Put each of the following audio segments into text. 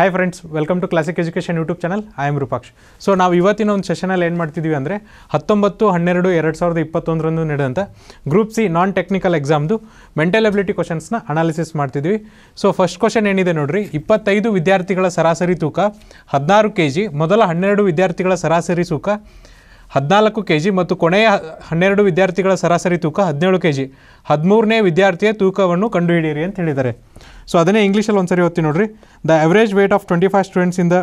Hi friends welcome to classic education YouTube channel I am Rupaksh so ನಾವು ಇವತ್ತಿನ ಒಂದು ಸೆಷನಲ್ಲಿ ಏನು ಮಾಡ್ತಿದ್ದೀವಿ ಅಂದರೆ ಹತ್ತೊಂಬತ್ತು, ಹನ್ನೆರಡು, ಎರಡು ಸಾವಿರದ ಇಪ್ಪತ್ತೊಂದರಂದು ನಡೆದಂಥ ಗ್ರೂಪ್ ಸಿ ನಾನ್ ಟೆಕ್ನಿಕಲ್ ಎಕ್ಸಾಮ್ದು ಮೆಂಟಲ್ ಅಬಿಲಿಟಿ ಕ್ವಶನ್ಸ್ನ ಅನಾಲಿಸಿಸ್ ಮಾಡ್ತಿದ್ವಿ. ಸೊ ಫಸ್ಟ್ ಕ್ವಶನ್ ಏನಿದೆ ನೋಡಿರಿ? ಇಪ್ಪತ್ತೈದು ವಿದ್ಯಾರ್ಥಿಗಳ ಸರಾಸರಿ ತೂಕ, ಹದಿನಾರು ಕೆ ಜಿ ಮೊದಲ ಹನ್ನೆರಡು ವಿದ್ಯಾರ್ಥಿಗಳ ಸರಾಸರಿ ತೂಕ, ಹದಿನಾಲ್ಕು ಕೆ ಜಿ ಮತ್ತು ಕೊನೆಯ ಹನ್ನೆರಡು ವಿದ್ಯಾರ್ಥಿಗಳ ಸರಾಸರಿ ತೂಕ ಹದಿನೇಳು ಕೆ ಜಿ ಹದಿಮೂರನೇ ವಿದ್ಯಾರ್ಥಿಯ ತೂಕವನ್ನು ಕಂಡುಹಿಡಿಯಿರಿ ಅಂತ ಹೇಳಿದ್ದಾರೆ. ಸೊ ಅದನ್ನೇ ಇಂಗ್ಲೀಷಲ್ಲಿ ಒಂದ್ಸರಿ ಓದ್ತೀನಿ ನೋಡ್ರಿ. The average weight of twenty five students in the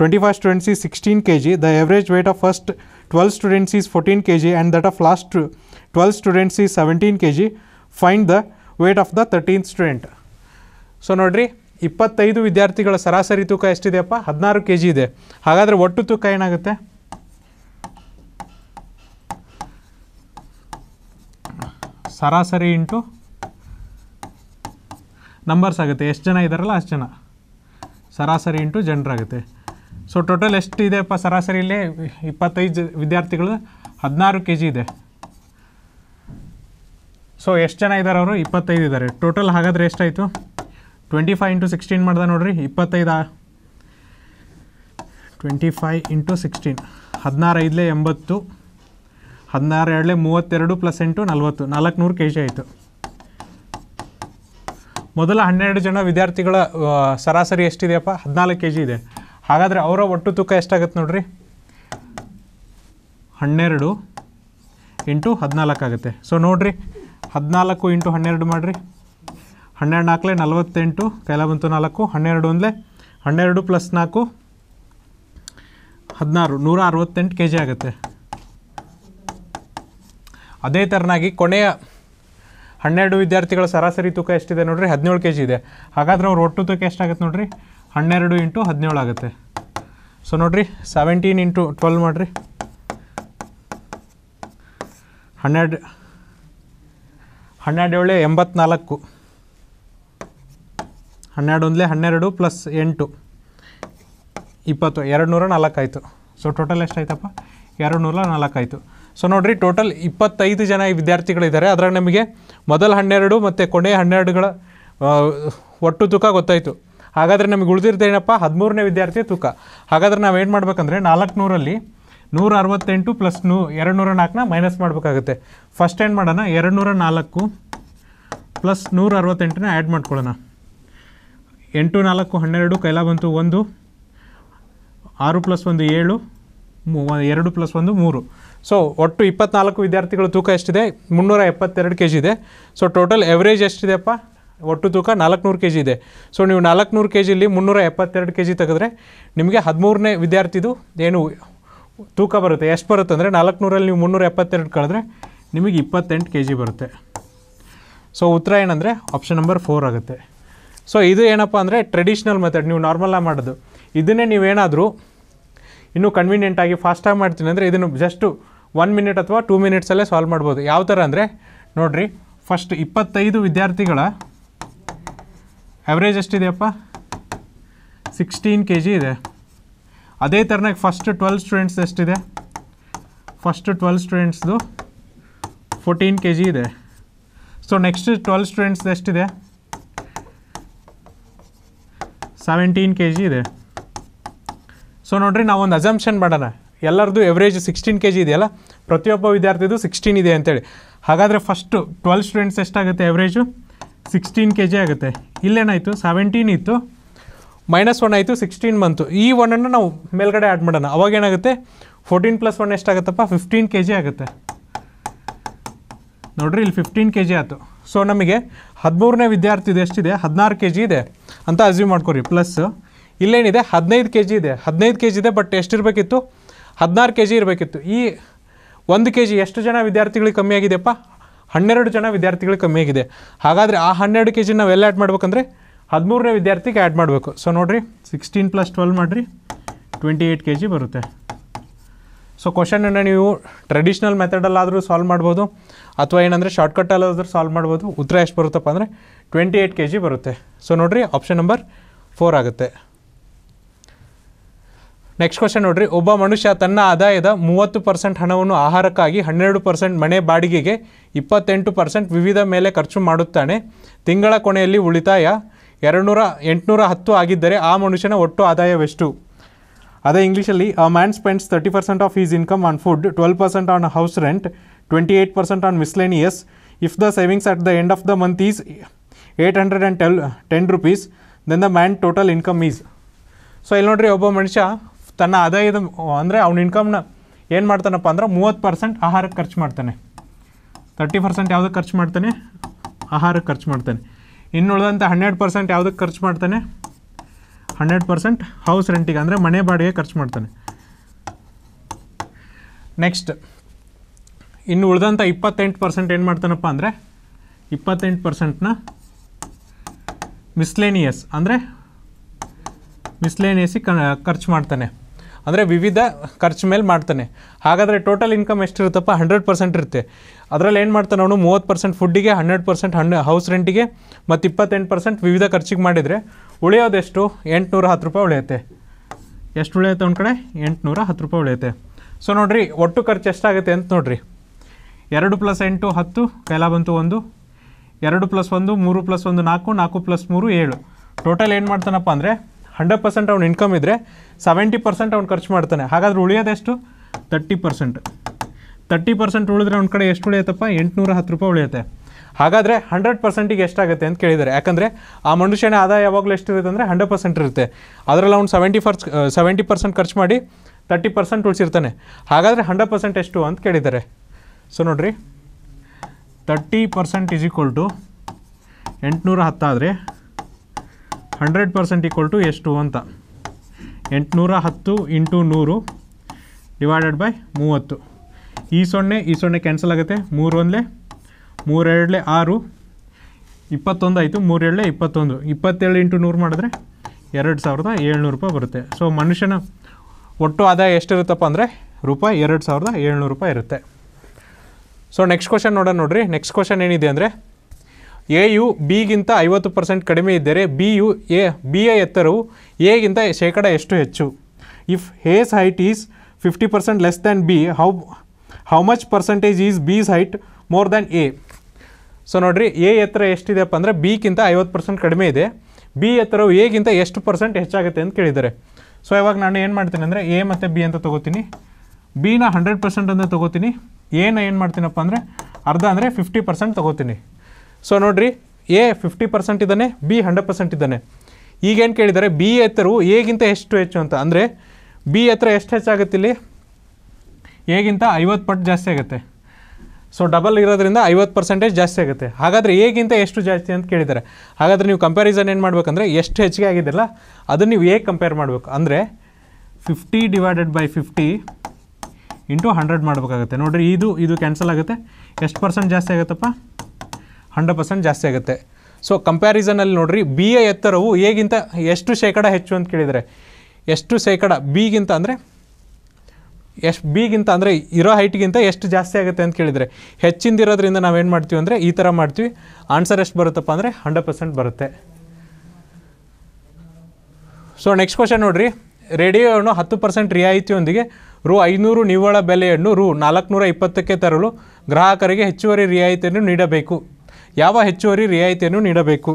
twenty five students is sixteen K G the average weight of first twelve students is fourteen K G and that of last twelve students is seventeen K G find the weight of the thirteen student so ನೋಡ್ರಿ, ಇಪ್ಪತ್ತೈದು ವಿದ್ಯಾರ್ಥಿಗಳ ಸರಾಸರಿ ತೂಕ ಎಷ್ಟಿದೆಯಪ್ಪ? ಹದಿನಾರು K G ಇದೆ. ಹಾಗಾದರೆ ಒಟ್ಟು ತೂಕ ಏನಾಗುತ್ತೆ? ಸರಾಸರಿ ಇಂಟು ನಂಬರ್ಸ್ ಆಗುತ್ತೆ. ಎಷ್ಟು ಜನ ಇದ್ದಾರಲ್ಲ ಅಷ್ಟು ಜನ. ಸರಾಸರಿ ಇಂಟು ಜನರಾಗುತ್ತೆ. ಸೊ ಟೋಟಲ್ ಎಷ್ಟು ಇದೆಪ್ಪ ಸರಾಸರಿಯಲ್ಲಿ ಇಪ್ಪತ್ತೈದು ಜ- ವಿದ್ಯಾರ್ಥಿಗಳು ಹದಿನಾರು ಕೆ ಜಿ ಇದೆ. ಸೊ ಎಷ್ಟು ಜನ ಇದ್ದಾರೆ ಅವರು? ಇಪ್ಪತ್ತೈದು ಇದ್ದಾರೆ ಟೋಟಲ್ ಹಾಗಾದರೆ ಎಷ್ಟಾಯಿತು? ಟ್ವೆಂಟಿ ಫೈವ್ ಇಂಟು ಸಿಕ್ಸ್ಟೀನ್ ಮಾಡ್ದೆ ನೋಡಿರಿ. ಇಪ್ಪತ್ತೈದು? ಟ್ವೆಂಟಿ ಫೈವ್ ಇಂಟು ಸಿಕ್ಸ್ಟೀನ್ ಹದಿನಾರು ಐದಲೇ ಎಂಬತ್ತು. ಹದಿನಾರು ಎರಡಲೇ ಮೂವತ್ತೆರಡು ಪ್ಲಸ್ ಎಂಟು ನಲ್ವತ್ತು. ನಾಲ್ಕುನೂರು ಕೆ ಜಿ ಆಯಿತು. ಮೊದಲ ಹನ್ನೆರಡು ಜನ ವಿದ್ಯಾರ್ಥಿಗಳ ಸರಾಸರಿ ಎಷ್ಟಿದೆಯಪ್ಪ? ಹದಿನಾಲ್ಕು ಕೆ ಜಿ ಇದೆ. ಹಾಗಾದರೆ ಅವರ ಒಟ್ಟು ತೂಕ ಎಷ್ಟಾಗುತ್ತೆ ನೋಡ್ರಿ? ಹನ್ನೆರಡು ಇಂಟು ಹದಿನಾಲ್ಕು ಆಗುತ್ತೆ. ಸೊ ನೋಡ್ರಿ, ಹದಿನಾಲ್ಕು ಇಂಟು ಹನ್ನೆರಡು ಮಾಡಿರಿ. ಹನ್ನೆರಡು ನಾಲ್ಕಲೆ ನಲವತ್ತೆಂಟು, ಕೈಲ ಬಂತು ನಾಲ್ಕು, ಹನ್ನೆರಡು ಒಂದಲೇ ಹನ್ನೆರಡು ಪ್ಲಸ್ ನಾಲ್ಕು, ಹದಿನಾರು, ನೂರ ಅರವತ್ತೆಂಟು ಕೆ ಜಿ ಆಗುತ್ತೆ. ಅದೇ ಥರನಾಗಿ ಕೊನೆಯ ಹನ್ನೆರಡು ವಿದ್ಯಾರ್ಥಿಗಳ ಸರಾಸರಿ ತೂಕ ಎಷ್ಟಿದೆ ನೋಡ್ರಿ? ಹದಿನೇಳು ಕೆ ಜಿ ಇದೆ. ಹಾಗಾದ್ರೆ ಅವ್ರ ಒಟ್ಟು ತೂಕ ಎಷ್ಟಾಗುತ್ತೆ ನೋಡ್ರಿ? ಹನ್ನೆರಡು ಇಂಟು ಹದಿನೇಳು ಆಗುತ್ತೆ. ಸೊ ನೋಡ್ರಿ ಸೆವೆಂಟೀನ್ ಇಂಟು ಟ್ವೆಲ್ ಮಾಡಿರಿ. ಹನ್ನೆರಡು ಹನ್ನೆರಡು ಏಳೆ ಎಂಬತ್ನಾಲ್ಕು. ಹನ್ನೆರಡು ಒಂದಲೇ ಹನ್ನೆರಡು ಪ್ಲಸ್ ಎಂಟು. ಇಪ್ಪತ್ತು ಎರಡು ನೂರ ನಾಲ್ಕು ಆಯಿತು ಸೊ ಟೋಟಲ್ ಎಷ್ಟಾಯ್ತಪ್ಪ? ಎರಡು ನೂರ ನಾಲ್ಕು ಆಯಿತು ಸೊ ನೋಡಿರಿ ಟೋಟಲ್ ಇಪ್ಪತ್ತೈದು ಜನ ಈ ವಿದ್ಯಾರ್ಥಿಗಳಿದ್ದಾರೆ. ಅದರಾಗ ನಮಗೆ ಮೊದಲ ಹನ್ನೆರಡು ಮತ್ತು ಕೊನೆಯ ಹನ್ನೆರಡುಗಳ ಒಟ್ಟು ತೂಕ ಗೊತ್ತಾಯಿತು. ಹಾಗಾದರೆ ನಮಗೆ ಉಳಿದಿರ್ತೇನಪ್ಪ ಹದಿಮೂರನೇ ವಿದ್ಯಾರ್ಥಿ ತೂಕ. ಹಾಗಾದ್ರೆ ನಾವು ಏನು ಮಾಡಬೇಕಂದ್ರೆ ನಾಲ್ಕುನೂರಲ್ಲಿ ನೂರ ಅರವತ್ತೆಂಟು ಪ್ಲಸ್ ನೂ ಎರಡು ನೂರ ನಾಲ್ಕನ್ನ ಮೈನಸ್ ಮಾಡಬೇಕಾಗುತ್ತೆ. ಫಸ್ಟ್ ಏನು ಮಾಡೋಣ? ಎರಡು ನೂರ ನಾಲ್ಕು ಪ್ಲಸ್ ನೂರ ಅರವತ್ತೆಂಟನ್ನ ಆ್ಯಡ್ ಮಾಡ್ಕೊಳ್ಳೋಣ. ಎಂಟು, ನಾಲ್ಕು, ಹನ್ನೆರಡು, ಕೈಲ ಬಂತು ಒಂದು, ಆರು ಪ್ಲಸ್ ಒಂದು ಏಳು, ಮೂ- ಎರಡು ಪ್ಲಸ್ ಒಂದು ಮೂರು. ಸೊ ಒಟ್ಟು ಇಪ್ಪತ್ನಾಲ್ಕು ವಿದ್ಯಾರ್ಥಿಗಳ ತೂಕ ಎಷ್ಟಿದೆ? ಮುನ್ನೂರ ಎಪ್ಪತ್ತೆರಡು ಕೆ ಜಿ ಇದೆ. ಸೊ ಟೋಟಲ್ ಎವರೇಜ್ ಎಷ್ಟಿದೆಪ್ಪ ಒಟ್ಟು ತೂಕ ನಾಲ್ಕುನೂರು ಕೆ ಜಿ ಇದೆ. ಸೊ ನೀವು ನಾಲ್ಕುನೂರು ಕೆ ಜಿಲಿ ಮುನ್ನೂರ ಎಪ್ಪತ್ತೆರಡು ಕೆ ಜಿ ತೆಗೆದ್ರೆ ನಿಮಗೆ ಹದಿಮೂರನೇ ವಿದ್ಯಾರ್ಥಿದು ಏನು ತೂಕ ಬರುತ್ತೆ? ಎಷ್ಟು ಬರುತ್ತೆ ಅಂದರೆ ನಾಲ್ಕುನೂರಲ್ಲಿ ನೀವು ಮುನ್ನೂರ ಎಪ್ಪತ್ತೆರಡು ಕಳೆದ್ರೆ ನಿಮಗೆ ಇಪ್ಪತ್ತೆಂಟು ಕೆ ಜಿ ಬರುತ್ತೆ. ಸೊ ಉತ್ತರ ಏನಂದರೆ ಆಪ್ಷನ್ ನಂಬರ್ ಫೋರ್ ಆಗುತ್ತೆ. ಸೊ ಇದು ಏನಪ್ಪ ಅಂದರೆ ಟ್ರೆಡಿಷ್ನಲ್ ಮೆಥಡ್ ನೀವು ನಾರ್ಮಲಾಗಿ ಮಾಡೋದು. ಇದನ್ನೇ ನೀವೇನಾದರೂ ಇನ್ನೂ ಕನ್ವೀನಿಯೆಂಟಾಗಿ ಫಾಸ್ಟಾಗಿ ಮಾಡ್ತೀನಿ ಅಂದರೆ ಇದನ್ನು ಜಸ್ಟು ಒನ್ ಮಿನಿಟ್ ಅಥವಾ ಟೂ ಮಿನಿಟ್ಸಲ್ಲೇ ಸಾಲ್ವ್ ಮಾಡ್ಬೋದು. ಯಾವ ಥರ ಅಂದರೆ, ನೋಡಿರಿ ಫಸ್ಟ್ ಇಪ್ಪತ್ತೈದು ವಿದ್ಯಾರ್ಥಿಗಳ ಆ್ಯಾವ್ರೇಜ್ ಎಷ್ಟಿದೆಯಪ್ಪ? ಸಿಕ್ಸ್ಟೀನ್ ಕೆ ಜಿ ಇದೆ. ಅದೇ ಥರನಾಗಿ ಫಸ್ಟ್ ಟ್ವೆಲ್ ಸ್ಟೂಡೆಂಟ್ಸ್ ಎಷ್ಟಿದೆ? ಫಸ್ಟ್ ಟ್ವೆಲ್ ಸ್ಟೂಡೆಂಟ್ಸ್ದು ಫೋರ್ಟೀನ್ ಕೆ ಜಿ ಇದೆ. ಸೊ ನೆಕ್ಸ್ಟ್ ಟ್ವೆಲ್ ಸ್ಟೂಡೆಂಟ್ಸ್ ಎಷ್ಟಿದೆ? ಸೆವೆಂಟೀನ್ ಕೆ ಜಿ ಇದೆ. ಸೊ ನೋಡಿರಿ, ನಾವೊಂದು ಅಸಂಪ್ಷನ್ ಮಾಡೋಣ. ಎಲ್ಲರದು ಎವ್ರೇಜ್ ಸಿಕ್ಸ್ಟೀನ್ ಕೆ ಜಿ ಇದೆಯಲ್ಲ? ಪ್ರತಿಯೊಬ್ಬ ವಿದ್ಯಾರ್ಥಿದು ಸಿಕ್ಸ್ಟೀನ್ ಇದೆ ಅಂತೇಳಿ. ಹಾಗಾದರೆ ಫಸ್ಟು ಟ್ವೆಲ್ ಸ್ಟೂಡೆಂಟ್ಸ್ ಎಷ್ಟಾಗುತ್ತೆ ಎವ್ರೇಜು ಸಿಕ್ಸ್ಟೀನ್ ಕೆ ಜಿ ಆಗುತ್ತೆ. ಇಲ್ಲೇನಾಯಿತು? ಸೆವೆಂಟೀನ್ ಇತ್ತು. ಮೈನಸ್ ಒನ್ ಆಯಿತು ಸಿಕ್ಸ್ಟೀನ್ ಬಂತು. ಈ ಒನ್ನನ್ನು ನಾವು ಮೇಲ್ಗಡೆ ಆ್ಯಡ್ ಮಾಡೋಣ. ಅವಾಗ ಏನಾಗುತ್ತೆ? ಫೋರ್ಟೀನ್ ಪ್ಲಸ್ ಒನ್ ಎಷ್ಟಾಗುತ್ತಪ್ಪ? ಫಿಫ್ಟೀನ್ ಕೆ ಜಿ ಆಗುತ್ತೆ. ನೋಡ್ರಿ, ಇಲ್ಲಿ ಫಿಫ್ಟೀನ್ ಕೆ ಜಿ ಆಯಿತು. ಸೊ ನಮಗೆ ಹದಿಮೂರನೇ ವಿದ್ಯಾರ್ಥಿದು ಎಷ್ಟಿದೆ? ಹದಿನಾರು ಕೆ ಜಿ ಇದೆ ಅಂತ ಅಸ್ಯೂಮ್ ಮಾಡ್ಕೊರಿ. ಪ್ಲಸ್ ಇಲ್ಲೇನಿದೆ? ಹದಿನೈದು ಕೆ ಜಿ ಇದೆ. ಹದಿನೈದು ಕೆ ಜಿ ಇದೆ ಬಟ್ ಎಷ್ಟಿರಬೇಕಿತ್ತು? ಹದಿನಾರು ಕೆ ಜಿ ಇರಬೇಕಿತ್ತು. ಈ ಒಂದು ಕೆ ಜಿ ಎಷ್ಟು ಜನ ವಿದ್ಯಾರ್ಥಿಗಳಿಗೆ ಕಮ್ಮಿ ಆಗಿದೆಯಪ್ಪ? ಹನ್ನೆರಡು ಜನ ವಿದ್ಯಾರ್ಥಿಗಳಿಗೆ ಕಮ್ಮಿಯಾಗಿದೆ ಹಾಗಾದರೆ ಆ ಹನ್ನೆರಡು ಕೆ ಜಿ ನಾವು ಎಲ್ಲ ಆ್ಯಡ್ ಮಾಡ್ಬೇಕಂದ್ರೆ ಹದಿಮೂರನೇ ವಿದ್ಯಾರ್ಥಿಗೆ ಆ್ಯಡ್ ಮಾಡಬೇಕು. ಸೊ ನೋಡಿರಿ ಸಿಕ್ಸ್ಟೀನ್ ಪ್ಲಸ್ ಟ್ವೆಲ್ ಮಾಡಿರಿ ಟ್ವೆಂಟಿ ಏಯ್ಟ್ ಕೆ ಜಿ ಬರುತ್ತೆ ಸೊ ಕ್ವಶನನ್ನು ನೀವು ಟ್ರೆಡಿಷ್ನಲ್ ಮೆಥಡಲ್ಲಾದರೂ ಸಾಲ್ವ್ ಮಾಡ್ಬೋದು. ಅಥವಾ ಏನಂದರೆ ಶಾರ್ಟ್ಕಟ್ಟಲ್ಲಾದರೂ ಸಾಲ್ವ್ ಮಾಡ್ಬೋದು. ಉತ್ತರ ಎಷ್ಟು ಬರುತ್ತಪ್ಪ ಅಂದರೆ ಟ್ವೆಂಟಿ ಏಯ್ಟ್ ಕೆ ಜಿ ಬರುತ್ತೆ. ಸೊ ನೋಡಿರಿ ಆಪ್ಷನ್ ನಂಬರ್ ಫೋರ್ ಆಗುತ್ತೆ. ನೆಕ್ಸ್ಟ್ ಕ್ವಶನ್ ನೋಡ್ರಿ. ಒಬ್ಬ ಮನುಷ್ಯ ತನ್ನ ಆದಾಯದ ಮೂವತ್ತು ಪರ್ಸೆಂಟ್ ಹಣವನ್ನು ಆಹಾರಕ್ಕಾಗಿ ಹನ್ನೆರಡು ಪರ್ಸೆಂಟ್ ಮನೆ ಬಾಡಿಗೆಗೆ, ಇಪ್ಪತ್ತೆಂಟು ಪರ್ಸೆಂಟ್ ವಿವಿಧ ಮೇಲೆ ಖರ್ಚು ಮಾಡುತ್ತಾನೆ. ತಿಂಗಳ ಕೊನೆಯಲ್ಲಿ ಉಳಿತಾಯ ಎರಡು ನೂರ ಎಂಟುನೂರ ಹತ್ತು ಆಗಿದ್ದರೆ ಆ ಮನುಷ್ಯನ ಒಟ್ಟು ಆದಾಯವೆಷ್ಟು? ಅದೇ ಇಂಗ್ಲೀಷಲ್ಲಿ a man spends thirty percent of his income on food twelve percent on house rent twenty eight percent on miscellaneous if the savings at the end of the month is eight hundred and ten ten rupees then the man total income is so ಇಲ್ಲಿ ನೋಡ್ರಿ, ಒಬ್ಬ ಮನುಷ್ಯ ತನ್ನ ಆದಾಯದ, ಅಂದರೆ ಅವ್ನ ಇನ್ಕಮ್ನ ಏನು ಮಾಡ್ತಾನಪ್ಪ ಅಂದ್ರೆ ಮೂವತ್ತು ಪರ್ಸೆಂಟ್ ಆಹಾರಕ್ಕೆ ಖರ್ಚು ಮಾಡ್ತಾನೆ. ತರ್ಟಿ ಪರ್ಸೆಂಟ್ ಯಾವುದಕ್ಕೆ ಖರ್ಚು ಮಾಡ್ತಾನೆ? ಆಹಾರಕ್ಕೆ ಖರ್ಚು ಮಾಡ್ತಾನೆ. ಇನ್ನು ಉಳಿದಂಥ ಹನ್ನೆರಡು ಪರ್ಸೆಂಟ್ ಯಾವುದಕ್ಕೆ ಖರ್ಚು ಮಾಡ್ತಾನೆ? ಹಂಡ್ರೆಡ್ ಪರ್ಸೆಂಟ್ ಹೌಸ್ ರೆಂಟಿಗೆ ಅಂದರೆ ಮನೆ ಬಾಡಿಗೆ ಖರ್ಚು ಮಾಡ್ತಾನೆ. ನೆಕ್ಸ್ಟ್ ಇನ್ನು ಉಳಿದಂಥ ಇಪ್ಪತ್ತೆಂಟು ಪರ್ಸೆಂಟ್ ಏನು ಮಾಡ್ತಾನಪ್ಪ ಅಂದರೆ, ಇಪ್ಪತ್ತೆಂಟು ಪರ್ಸೆಂಟ್ನ ಮಿಸ್ಲೇನಿಯಸ್ ಅಂದರೆ ಮಿಸ್ಲೇನಿಯಸ್ಸಿಗೆ ಖರ್ಚು ಮಾಡ್ತಾನೆ. ಅಂದರೆ ವಿವಿಧ ಖರ್ಚು ಮೇಲೆ ಮಾಡ್ತಾನೆ. ಹಾಗಾದರೆ ಟೋಟಲ್ ಇನ್ಕಮ್ ಎಷ್ಟಿರುತ್ತಪ್ಪ? ಹಂಡ್ರೆಡ್ ಪರ್ಸೆಂಟ್ ಇರುತ್ತೆ. ಅದರಲ್ಲಿ ಏನು ಮಾಡ್ತಾನೆ ಅವನು? ಮೂವತ್ತು ಪರ್ಸೆಂಟ್ ಫುಡ್ಡಿಗೆ ಹಂಡ್ರೆಡ್ ಪರ್ಸೆಂಟ್ ಹಂಡ್ ಹೌಸ್ ರೆಂಟಿಗೆ ಮತ್ತು ಇಪ್ಪತ್ತೆಂಟು ಪರ್ಸೆಂಟ್ ವಿವಿಧ ಖರ್ಚಿಗೆ ಮಾಡಿದರೆ ಉಳಿಯೋದೆಷ್ಟು? ಎಂಟುನೂರ ಹತ್ತು ರೂಪಾಯಿ ಉಳಿಯುತ್ತೆ. ಎಷ್ಟು ಉಳಿಯುತ್ತೆ ಒಂದು ಕಡೆ? ಎಂಟುನೂರ ಹತ್ತು ರೂಪಾಯಿ ಉಳಿಯುತ್ತೆ. ಸೊ ನೋಡಿರಿ, ಒಟ್ಟು ಖರ್ಚು ಎಷ್ಟಾಗುತ್ತೆ ಅಂತ ನೋಡಿರಿ. ಎರಡು ಪ್ಲಸ್ ಎಂಟು ಹತ್ತು, ಕೈಲ ಬಂತು ಒಂದು. ಎರಡು ಪ್ಲಸ್ ಒಂದು, ಮೂರು ಪ್ಲಸ್ ಒಂದು ನಾಲ್ಕು ನಾಲ್ಕು ಪ್ಲಸ್ ಮೂರು ಏಳು. ಟೋಟಲ್ ಏನು ಮಾಡ್ತಾನಪ್ಪ ಅಂದರೆ ಹಂಡ್ರೆಡ್ ಪರ್ಸೆಂಟ್ ಅವ್ನು ಇನ್ಕಮ್ ಇದ್ದರೆ ಸೆವೆಂಟಿ ಪರ್ಸೆಂಟ್ ಅವ್ನು ಖರ್ಚು ಮಾಡ್ತಾನೆ. ಹಾಗಾದ್ರೆ ಉಳಿಯೋದೆಷ್ಟು ತರ್ಟಿ ಪರ್ಸೆಂಟ್ ತರ್ಟಿ ಪರ್ಸೆಂಟ್ ಉಳಿದ್ರೆ ಅವ್ನ ಕಡೆ ಎಷ್ಟು ಉಳಿಯುತ್ತಪ್ಪ? ಎಂಟುನೂರ ಹತ್ತು ರೂಪಾಯಿ ಉಳಿಯುತ್ತೆ. ಹಾಗಾದರೆ ಹಂಡ್ರೆಡ್ ಪರ್ಸೆಂಟಿಗೆ ಎಷ್ಟಾಗುತ್ತೆ ಅಂತ ಕೇಳಿದ್ದಾರೆ. ಯಾಕಂದರೆ ಆ ಮನುಷ್ಯನ ಆದಾಯ ಯಾವಾಗಲೂ ಎಷ್ಟಿರುತ್ತೆ ಅಂದರೆ ಹಂಡ್ರೆಡ್ ಪರ್ಸೆಂಟ್ ಇರುತ್ತೆ. ಅದರಲ್ಲಿ ಅವ್ನು ಸೆವೆಂಟಿ ಫರ್ಸ್ ಸೆವೆಂಟಿ ಪರ್ಸೆಂಟ್ ಖರ್ಚು ಮಾಡಿ ತರ್ಟಿ ಪರ್ಸೆಂಟ್ ಉಳಿಸಿರ್ತಾನೆ. ಹಾಗಾದರೆ ಹಂಡ್ರೆಡ್ ಪರ್ಸೆಂಟ್ ಎಷ್ಟು ಅಂತ ಕೇಳಿದ್ದಾರೆ. ಸೊ ನೋಡಿರಿ. Thirty percent is equal to ಎಂಟುನೂರ ಹತ್ತಾದರೆ ಹಂಡ್ರೆಡ್ ಪರ್ಸೆಂಟ್ ಈಕ್ವಲ್ ಟು ಎಷ್ಟು ಅಂತ. ಎಂಟುನೂರ ಹತ್ತು ಇಂಟು ನೂರು ಡಿವೈಡೆಡ್ ಬೈ ಮೂವತ್ತು. ಈ ಸೊನ್ನೆ ಈ ಸೊನ್ನೆ ಕ್ಯಾನ್ಸಲ್ ಆಗುತ್ತೆ. ಮೂರು ಒಂದಲೇ ಮೂರೆರಡಲೆ ಆರು, ಇಪ್ಪತ್ತೊಂದು ಆಯಿತು. ಮೂರೆರಡಲೆ ಇಪ್ಪತ್ತೊಂದು. ಇಪ್ಪತ್ತೇಳು ಇಂಟು ನೂರು ಮಾಡಿದ್ರೆ ಎರಡು ಸಾವಿರದ ಏಳ್ನೂರು ರೂಪಾಯಿ ಬರುತ್ತೆ. ಸೊ ಮನುಷ್ಯನ ಒಟ್ಟು ಆದಾಯ ಎಷ್ಟಿರುತ್ತಪ್ಪ ಅಂದರೆ ರೂಪಾಯಿ ಎರಡು ಸಾವಿರದ ಏಳ್ನೂರು ರೂಪಾಯಿ ಇರುತ್ತೆ. ಸೊ ನೆಕ್ಸ್ಟ್ ಕ್ವಶನ್ ನೋಡೋಣ ನೋಡಿರಿ. ನೆಕ್ಸ್ಟ್ ಕ್ವಶನ್ ಏನಿದೆ ಅಂದರೆ ಎ ಯು ಬಿಗಿಂತ ಐವತ್ತು ಪರ್ಸೆಂಟ್ ಕಡಿಮೆ ಇದ್ದರೆ ಬಿ ಯು ಎ ಬಿಯ ಎತ್ತರವು ಎಗಿಂತ ಶೇಕಡ ಎಷ್ಟು ಹೆಚ್ಚು? If A's height is fifty percent less than B how how much percentage is B's height more than A so ನೋಡಿರಿ, ಎ ಎತ್ತರ ಎಷ್ಟಿದೆಯಪ್ಪ ಅಂದರೆ ಬಿಗಿಂತ ಐವತ್ತು ಪರ್ಸೆಂಟ್ ಕಡಿಮೆ ಇದೆ. ಬಿ ಎತ್ತರವು ಎಗಿಂತ ಎಷ್ಟು ಪರ್ಸೆಂಟ್ ಹೆಚ್ಚಾಗುತ್ತೆ ಅಂತ ಕೇಳಿದ್ದಾರೆ. ಸೊ ಇವಾಗ ನಾನು ಏನು ಮಾಡ್ತೀನಿ ಅಂದರೆ ಎ ಮತ್ತು ಬಿ ಅಂತ ತೊಗೋತೀನಿ. ಬಿನ ಹಂಡ್ರೆಡ್ ಪರ್ಸೆಂಟ್ ಅಂತ ತೊಗೋತೀನಿ. ಎನ ಏನು ಮಾಡ್ತೀನಪ್ಪ ಅಂದರೆ ಅರ್ಧ ಅಂದರೆ ಫಿಫ್ಟಿ ಪರ್ಸೆಂಟ್ ತೊಗೋತೀನಿ. ಸೊ ನೋಡಿರಿ ಎ ಫಿಫ್ಟಿ ಪರ್ಸೆಂಟ್ ಇದ್ದಾನೆ ಬಿ ಹಂಡ್ರೆಡ್ ಪರ್ಸೆಂಟ್ ಇದ್ದಾನೆ. ಈಗೇನು ಕೇಳಿದ್ದಾರೆ ಬಿ ಎತ್ತರು ಎಗಿಂತ ಎಷ್ಟು ಹೆಚ್ಚು ಅಂತ? ಅಂದರೆ ಬಿ ಎತ್ತರ ಎಷ್ಟು ಹೆಚ್ಚಾಗುತ್ತೆ ಇಲ್ಲಿ? ಎಗಿಂತ ಐವತ್ತು ಪಟ್ಟು ಜಾಸ್ತಿ ಆಗುತ್ತೆ. ಸೊ ಡಬಲ್ ಇರೋದ್ರಿಂದ ಐವತ್ತು ಪರ್ಸೆಂಟೇಜ್ ಜಾಸ್ತಿ ಆಗುತ್ತೆ. ಹಾಗಾದರೆ ಎಗಿಂತ ಎಷ್ಟು ಜಾಸ್ತಿ ಅಂತ ಕೇಳಿದ್ದಾರೆ ಹಾಗಾದರೆ ನೀವು ಕಂಪ್ಯಾರಿಸನ್ ಏನು ಮಾಡಬೇಕಂದ್ರೆ, ಎಷ್ಟು ಹೆಚ್ಚಿಗೆ ಆಗಿದೆಯಲ್ಲ, ಅದನ್ನು ನೀವು ಹೇಗೆ ಕಂಪೇರ್ ಮಾಡಬೇಕು? ಅಂದರೆ fifty divided by fifty into hundred ಮಾಡಬೇಕಾಗುತ್ತೆ. ನೋಡಿರಿ, ಇದು ಇದು ಕ್ಯಾನ್ಸಲ್ ಆಗುತ್ತೆ. ಎಷ್ಟು ಪರ್ಸೆಂಟ್ ಜಾಸ್ತಿ ಆಗುತ್ತಪ್ಪ? ಹಂಡ್ರೆಡ್ ಪರ್ಸೆಂಟ್ ಜಾಸ್ತಿ ಆಗುತ್ತೆ. ಸೊ ಕಂಪ್ಯಾರಿಸನಲ್ಲಿ ನೋಡಿರಿ ಬಿ ಎ ಎತ್ತರವು ಎಗಿಂತ ಎಷ್ಟು ಶೇಕಡ ಹೆಚ್ಚು ಅಂತ ಕೇಳಿದರೆ, ಎಷ್ಟು ಶೇಕಡ ಬಿಗಿಂತ ಅಂದರೆ, ಎಷ್ಟು ಬಿಗಿಂತ ಅಂದರೆ, ಇರೋ ಹೈಟ್ಗಿಂತ ಎಷ್ಟು ಜಾಸ್ತಿ ಆಗುತ್ತೆ ಅಂತ ಕೇಳಿದರೆ ಹೆಚ್ಚಿಂದಿರೋದ್ರಿಂದ ನಾವೇನು ಮಾಡ್ತೀವಿ ಅಂದರೆ, ಈ ಥರ ಮಾಡ್ತೀವಿ. ಆನ್ಸರ್ ಎಷ್ಟು ಬರುತ್ತಪ್ಪ ಅಂದರೆ, ಹಂಡ್ರೆಡ್ ಪರ್ಸೆಂಟ್ ಬರುತ್ತೆ. ಸೊ ನೆಕ್ಸ್ಟ್ ಕ್ವಶನ್ ನೋಡಿರಿ. ರೇಡಿಯೋ ಹಣ್ಣು ಹತ್ತು ಪರ್ಸೆಂಟ್ ರಿಯಾಯಿತಿಯೊಂದಿಗೆ ರು ಐನೂರು ನಿವ್ವಳ ಬೆಲೆಯನ್ನು ರು ನಾಲ್ಕುನೂರ ಇಪ್ಪತ್ತಕ್ಕೆ ತರಲು ಗ್ರಾಹಕರಿಗೆ ಹೆಚ್ಚುವರಿ ರಿಯಾಯಿತಿಯನ್ನು ನೀಡಬೇಕು. ಯಾವ ಹೆಚ್ಚುವರಿ ರಿಯಾಯಿತಿಯನ್ನು ನೀಡಬೇಕು?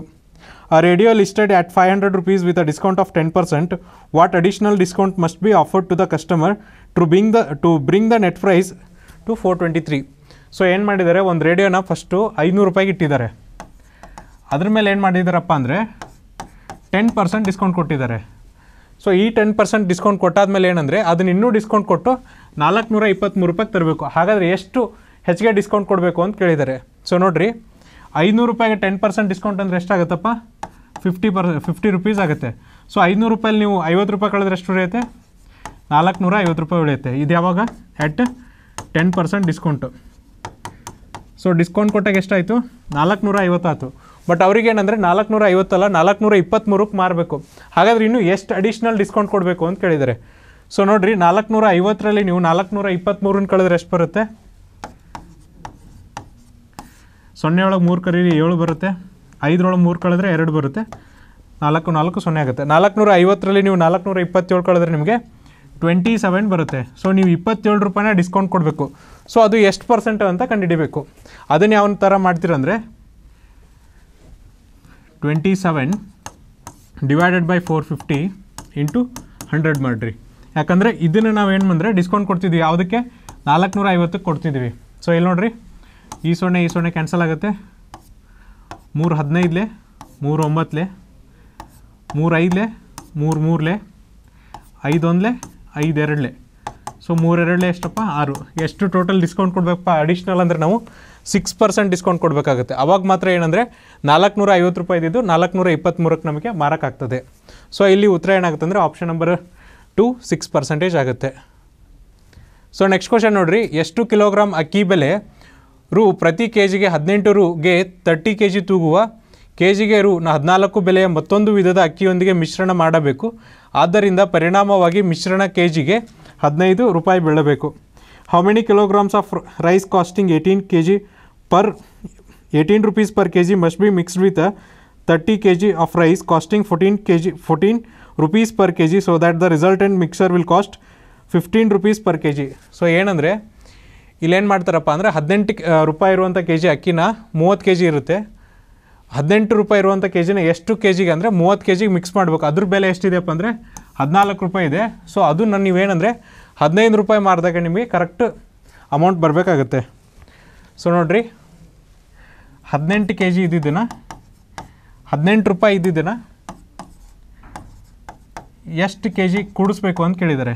A radio listed at five hundred rupees with a discount of ten percent. What additional discount must be offered to the customer to bring the, to bring the net price to four twenty three so ಏನು ಮಾಡಿದ್ದಾರೆ? ಒಂದು ರೇಡಿಯೋನ first ಐನೂರು ರೂಪಾಯಿಗೆ ಇಟ್ಟಿದ್ದಾರೆ. ಅದ್ರ ಮೇಲೆ ಏನು ಮಾಡಿದ್ದಾರಪ್ಪ ಅಂದರೆ ಟೆನ್ ಪರ್ಸೆಂಟ್ ಡಿಸ್ಕೌಂಟ್ ಕೊಟ್ಟಿದ್ದಾರೆ. ಸೊ ಈ ಟೆನ್ ಪರ್ಸೆಂಟ್ ಡಿಸ್ಕೌಂಟ್ ಕೊಟ್ಟಾದ್ಮೇಲೆ ಏನಂದರೆ ಅದನ್ನ ಇನ್ನೂ ಡಿಸ್ಕೌಂಟ್ ಕೊಟ್ಟು ನಾಲ್ಕುನೂರ ಇಪ್ಪತ್ತ್ಮೂರು ರೂಪಾಯಿಗೆ ತರಬೇಕು. ಹಾಗಾದರೆ ಎಷ್ಟು ಹೆಚ್ಚಿಗೆ ಡಿಸ್ಕೌಂಟ್ ಕೊಡಬೇಕು ಅಂತ ಕೇಳಿದ್ದಾರೆ. ಸೊ ನೋಡಿರಿ ಐನೂರು ರೂಪಾಯಿಗೆ ಟೆನ್ ಪರ್ಸೆಂಟ್ ಡಿಸ್ಕೌಂಟ್ ಅಂದರೆ ಎಷ್ಟಾಗುತ್ತಪ್ಪ? ಫಿಫ್ಟಿ ಪರ್ ಫಿಫ್ಟಿ ರುಪೀಸ್ ಆಗುತ್ತೆ. ಸೊ ಐನೂರು ರೂಪಾಯಲ್ಲಿ ನೀವು ಐವತ್ತು ರೂಪಾಯಿ ಕಳೆದ್ರೆ ಎಷ್ಟು ಉಳಿಯುತ್ತೆ? ನಾಲ್ಕುನೂರ ಐವತ್ತು ರೂಪಾಯಿ ಉಳಿಯುತ್ತೆ. ಇದು ಯಾವಾಗ? At ten percent discount so discount ಕೊಟ್ಟಾಗ ಎಷ್ಟಾಯಿತು? ನಾಲ್ಕುನೂರ ಐವತ್ತಾಯ್ತು ಬಟ್ ಅವ್ರಿಗೆ ಏನಂದರೆ ನಾಲ್ಕುನೂರ ಐವತ್ತಲ್ಲ ನಾಲ್ಕುನೂರ ಇಪ್ಪತ್ತ್ಮೂರಕ್ಕೆ ಮಾರಬೇಕು. ಹಾಗಾದರೆ ಇನ್ನೂ ಎಷ್ಟು ಅಡಿಷ್ನಲ್ ಡಿಸ್ಕೌಂಟ್ ಕೊಡಬೇಕು ಅಂತ ಕೇಳಿದ್ದಾರೆ. ಸೊ ನೋಡಿರಿ ನಾಲ್ಕುನೂರ ಐವತ್ತರಲ್ಲಿ ನೀವು ನಾಲ್ಕುನೂರ ಇಪ್ಪತ್ತ್ಮೂರನ್ನ ಕಳೆದ್ರೆ ಎಷ್ಟು ಬರುತ್ತೆ? ಸೊನ್ನೆ ಒಳಗೆ ಮೂರು ಕರೀರಿ ಏಳು ಬರುತ್ತೆ, ಐದರೊಳಗೆ ಮೂರು ಕಳೆದ್ರೆ ಎರಡು ಬರುತ್ತೆ. ನಾಲ್ಕು ನಾಲ್ಕು ಸೊನ್ನೆ ಆಗುತ್ತೆ. ನಾಲ್ಕುನೂರ ಐವತ್ತರಲ್ಲಿ ನೀವು ನಾಲ್ಕುನೂರ ಇಪ್ಪತ್ತೇಳು ಕಳೆದ್ರೆ ನಿಮಗೆ ಟ್ವೆಂಟಿ ಸೆವೆನ್ ಬರುತ್ತೆ. ಸೊ ನೀವು ಇಪ್ಪತ್ತೇಳು ರೂಪಾಯಿನ ಡಿಸ್ಕೌಂಟ್ ಕೊಡಬೇಕು. ಸೊ ಅದು ಎಷ್ಟು ಪರ್ಸೆಂಟ್ ಅಂತ ಕಂಡುಹಿಡಿಬೇಕು. ಅದನ್ನು ಯಾವ ಥರ ಮಾಡ್ತೀರಂದರೆ, twenty seven divided by four fifty into hundred ಮಾಡಿರಿ ಯಾಕಂದರೆ ಇದನ್ನು ನಾವು ಏನು ಬಂದರೆ ಡಿಸ್ಕೌಂಟ್ ಕೊಡ್ತಿದ್ವಿ. ಯಾವುದಕ್ಕೆ? ನಾಲ್ಕುನೂರ ಐವತ್ತಕ್ಕೆ ಕೊಡ್ತಿದ್ವಿ. ಸೊ ಇಲ್ಲಿ ನೋಡಿರಿ? ಈ ಸೊನ್ನೆ ಈ ಸೊನ್ನೆ ಕ್ಯಾನ್ಸಲ್ ಆಗುತ್ತೆ. ಮೂರು ಹದಿನೈದಲೆ, ಮೂರು ಒಂಬತ್ತಲೆ ಮೂರು ಐದಲೆ, ಮೂರು ಮೂರಲೆ ಐದು ಒಂದಲೆ ಐದು ಎರಡಲೆ ಸೊ ಮೂರೆರಡಲೆ ಎಷ್ಟಪ್ಪ? ಆರು. ಎಷ್ಟು ಟೋಟಲ್ ಡಿಸ್ಕೌಂಟ್ ಕೊಡಬೇಕಪ್ಪ? ಅಡಿಷ್ನಲ್ ಅಂದರೆ ನಾವು ಸಿಕ್ಸ್ ಪರ್ಸೆಂಟ್ ಡಿಸ್ಕೌಂಟ್ ಕೊಡಬೇಕಾಗುತ್ತೆ. ಅವಾಗ ಮಾತ್ರ ಏನಂದರೆ, ನಾಲ್ಕುನೂರ ಐವತ್ತು ರೂಪಾಯಿ ಇದ್ದಿದ್ದು ನಾಲ್ಕುನೂರ ಇಪ್ಪತ್ತ್ಮೂರಕ್ಕೆ ನಮಗೆ ಮಾರಕ್ಕಾಗ್ತದೆ. ಸೊ ಇಲ್ಲಿ ಉತ್ತರ ಏನಾಗುತ್ತೆ ಅಂದರೆ option number two six percentage ಆಗುತ್ತೆ. ಸೊ ನೆಕ್ಸ್ಟ್ ಕ್ವಶನ್ ನೋಡಿರಿ. ಎಷ್ಟು ಕಿಲೋಗ್ರಾಮ್ ಅಕ್ಕಿ ಬೆಲೆ ರು ಪ್ರತಿ ಕೆ ಜಿಗೆ ಹದಿನೆಂಟು ರುಗೆ ತರ್ಟಿ ಕೆ ಜಿ ತೂಗುವ ಕೆ ಜಿಗೆ ರು ನ- ಹದಿನಾಲ್ಕು ಬೆಲೆಯ ಮತ್ತೊಂದು ವಿಧದ ಅಕ್ಕಿಯೊಂದಿಗೆ ಮಿಶ್ರಣ ಮಾಡಬೇಕು. ಆದ್ದರಿಂದ ಪರಿಣಾಮವಾಗಿ ಮಿಶ್ರಣ ಕೆ ಜಿಗೆ ಹದಿನೈದು ರೂಪಾಯಿ ಬೀಳಬೇಕು. How many kilograms of rice costing eighteen K G per eighteen rupees per K G must be mixed with thirty K G of rice costing fourteen K G fourteen rupees per K G so that the resultant mixture will cost fifteen rupees per K G so ಏನಂದರೆ ಇಲ್ಲೇನು ಮಾಡ್ತಾರಪ್ಪ ಅಂದರೆ ಹದಿನೆಂಟು ರೂಪಾಯಿ ಇರುವಂಥ K G ಅಕ್ಕಿನ ಮೂವತ್ತು K G ಇರುತ್ತೆ. ಹದಿನೆಂಟು ರೂಪಾಯಿ ಇರುವಂಥ ಕೆ ಜಿನ ಎಷ್ಟು ಕೆ ಜಿಗೆ ಅಂದರೆ ಮೂವತ್ತು ಕೆ ಜಿಗೆ ಮಿಕ್ಸ್ ಮಾಡಬೇಕು. ಅದ್ರ ಬೆಲೆ ಎಷ್ಟಿದೆಯಪ್ಪ ಅಂದರೆ ಹದಿನಾಲ್ಕು ರೂಪಾಯಿ ಇದೆ. ಸೊ ಅದು ನಾನು ನೀವೇನಂದರೆ ಹದಿನೈದು ರೂಪಾಯಿ ಮಾಡಿದಾಗ ನಿಮಗೆ ಕರೆಕ್ಟ್ ಅಮೌಂಟ್ ಬರಬೇಕಾಗತ್ತೆ. ಸೊ ನೋಡಿರಿ. ಹದಿನೆಂಟು ಕೆ ಜಿ ಇದ್ದಿದ್ದನ್ನ, ಹದಿನೆಂಟು ರೂಪಾಯಿ ಇದ್ದಿದ್ದನ್ನ ಎಷ್ಟು ಕೆ ಜಿ ಕೂಡಿಸ್ಬೇಕು ಅಂತ ಕೇಳಿದ್ದಾರೆ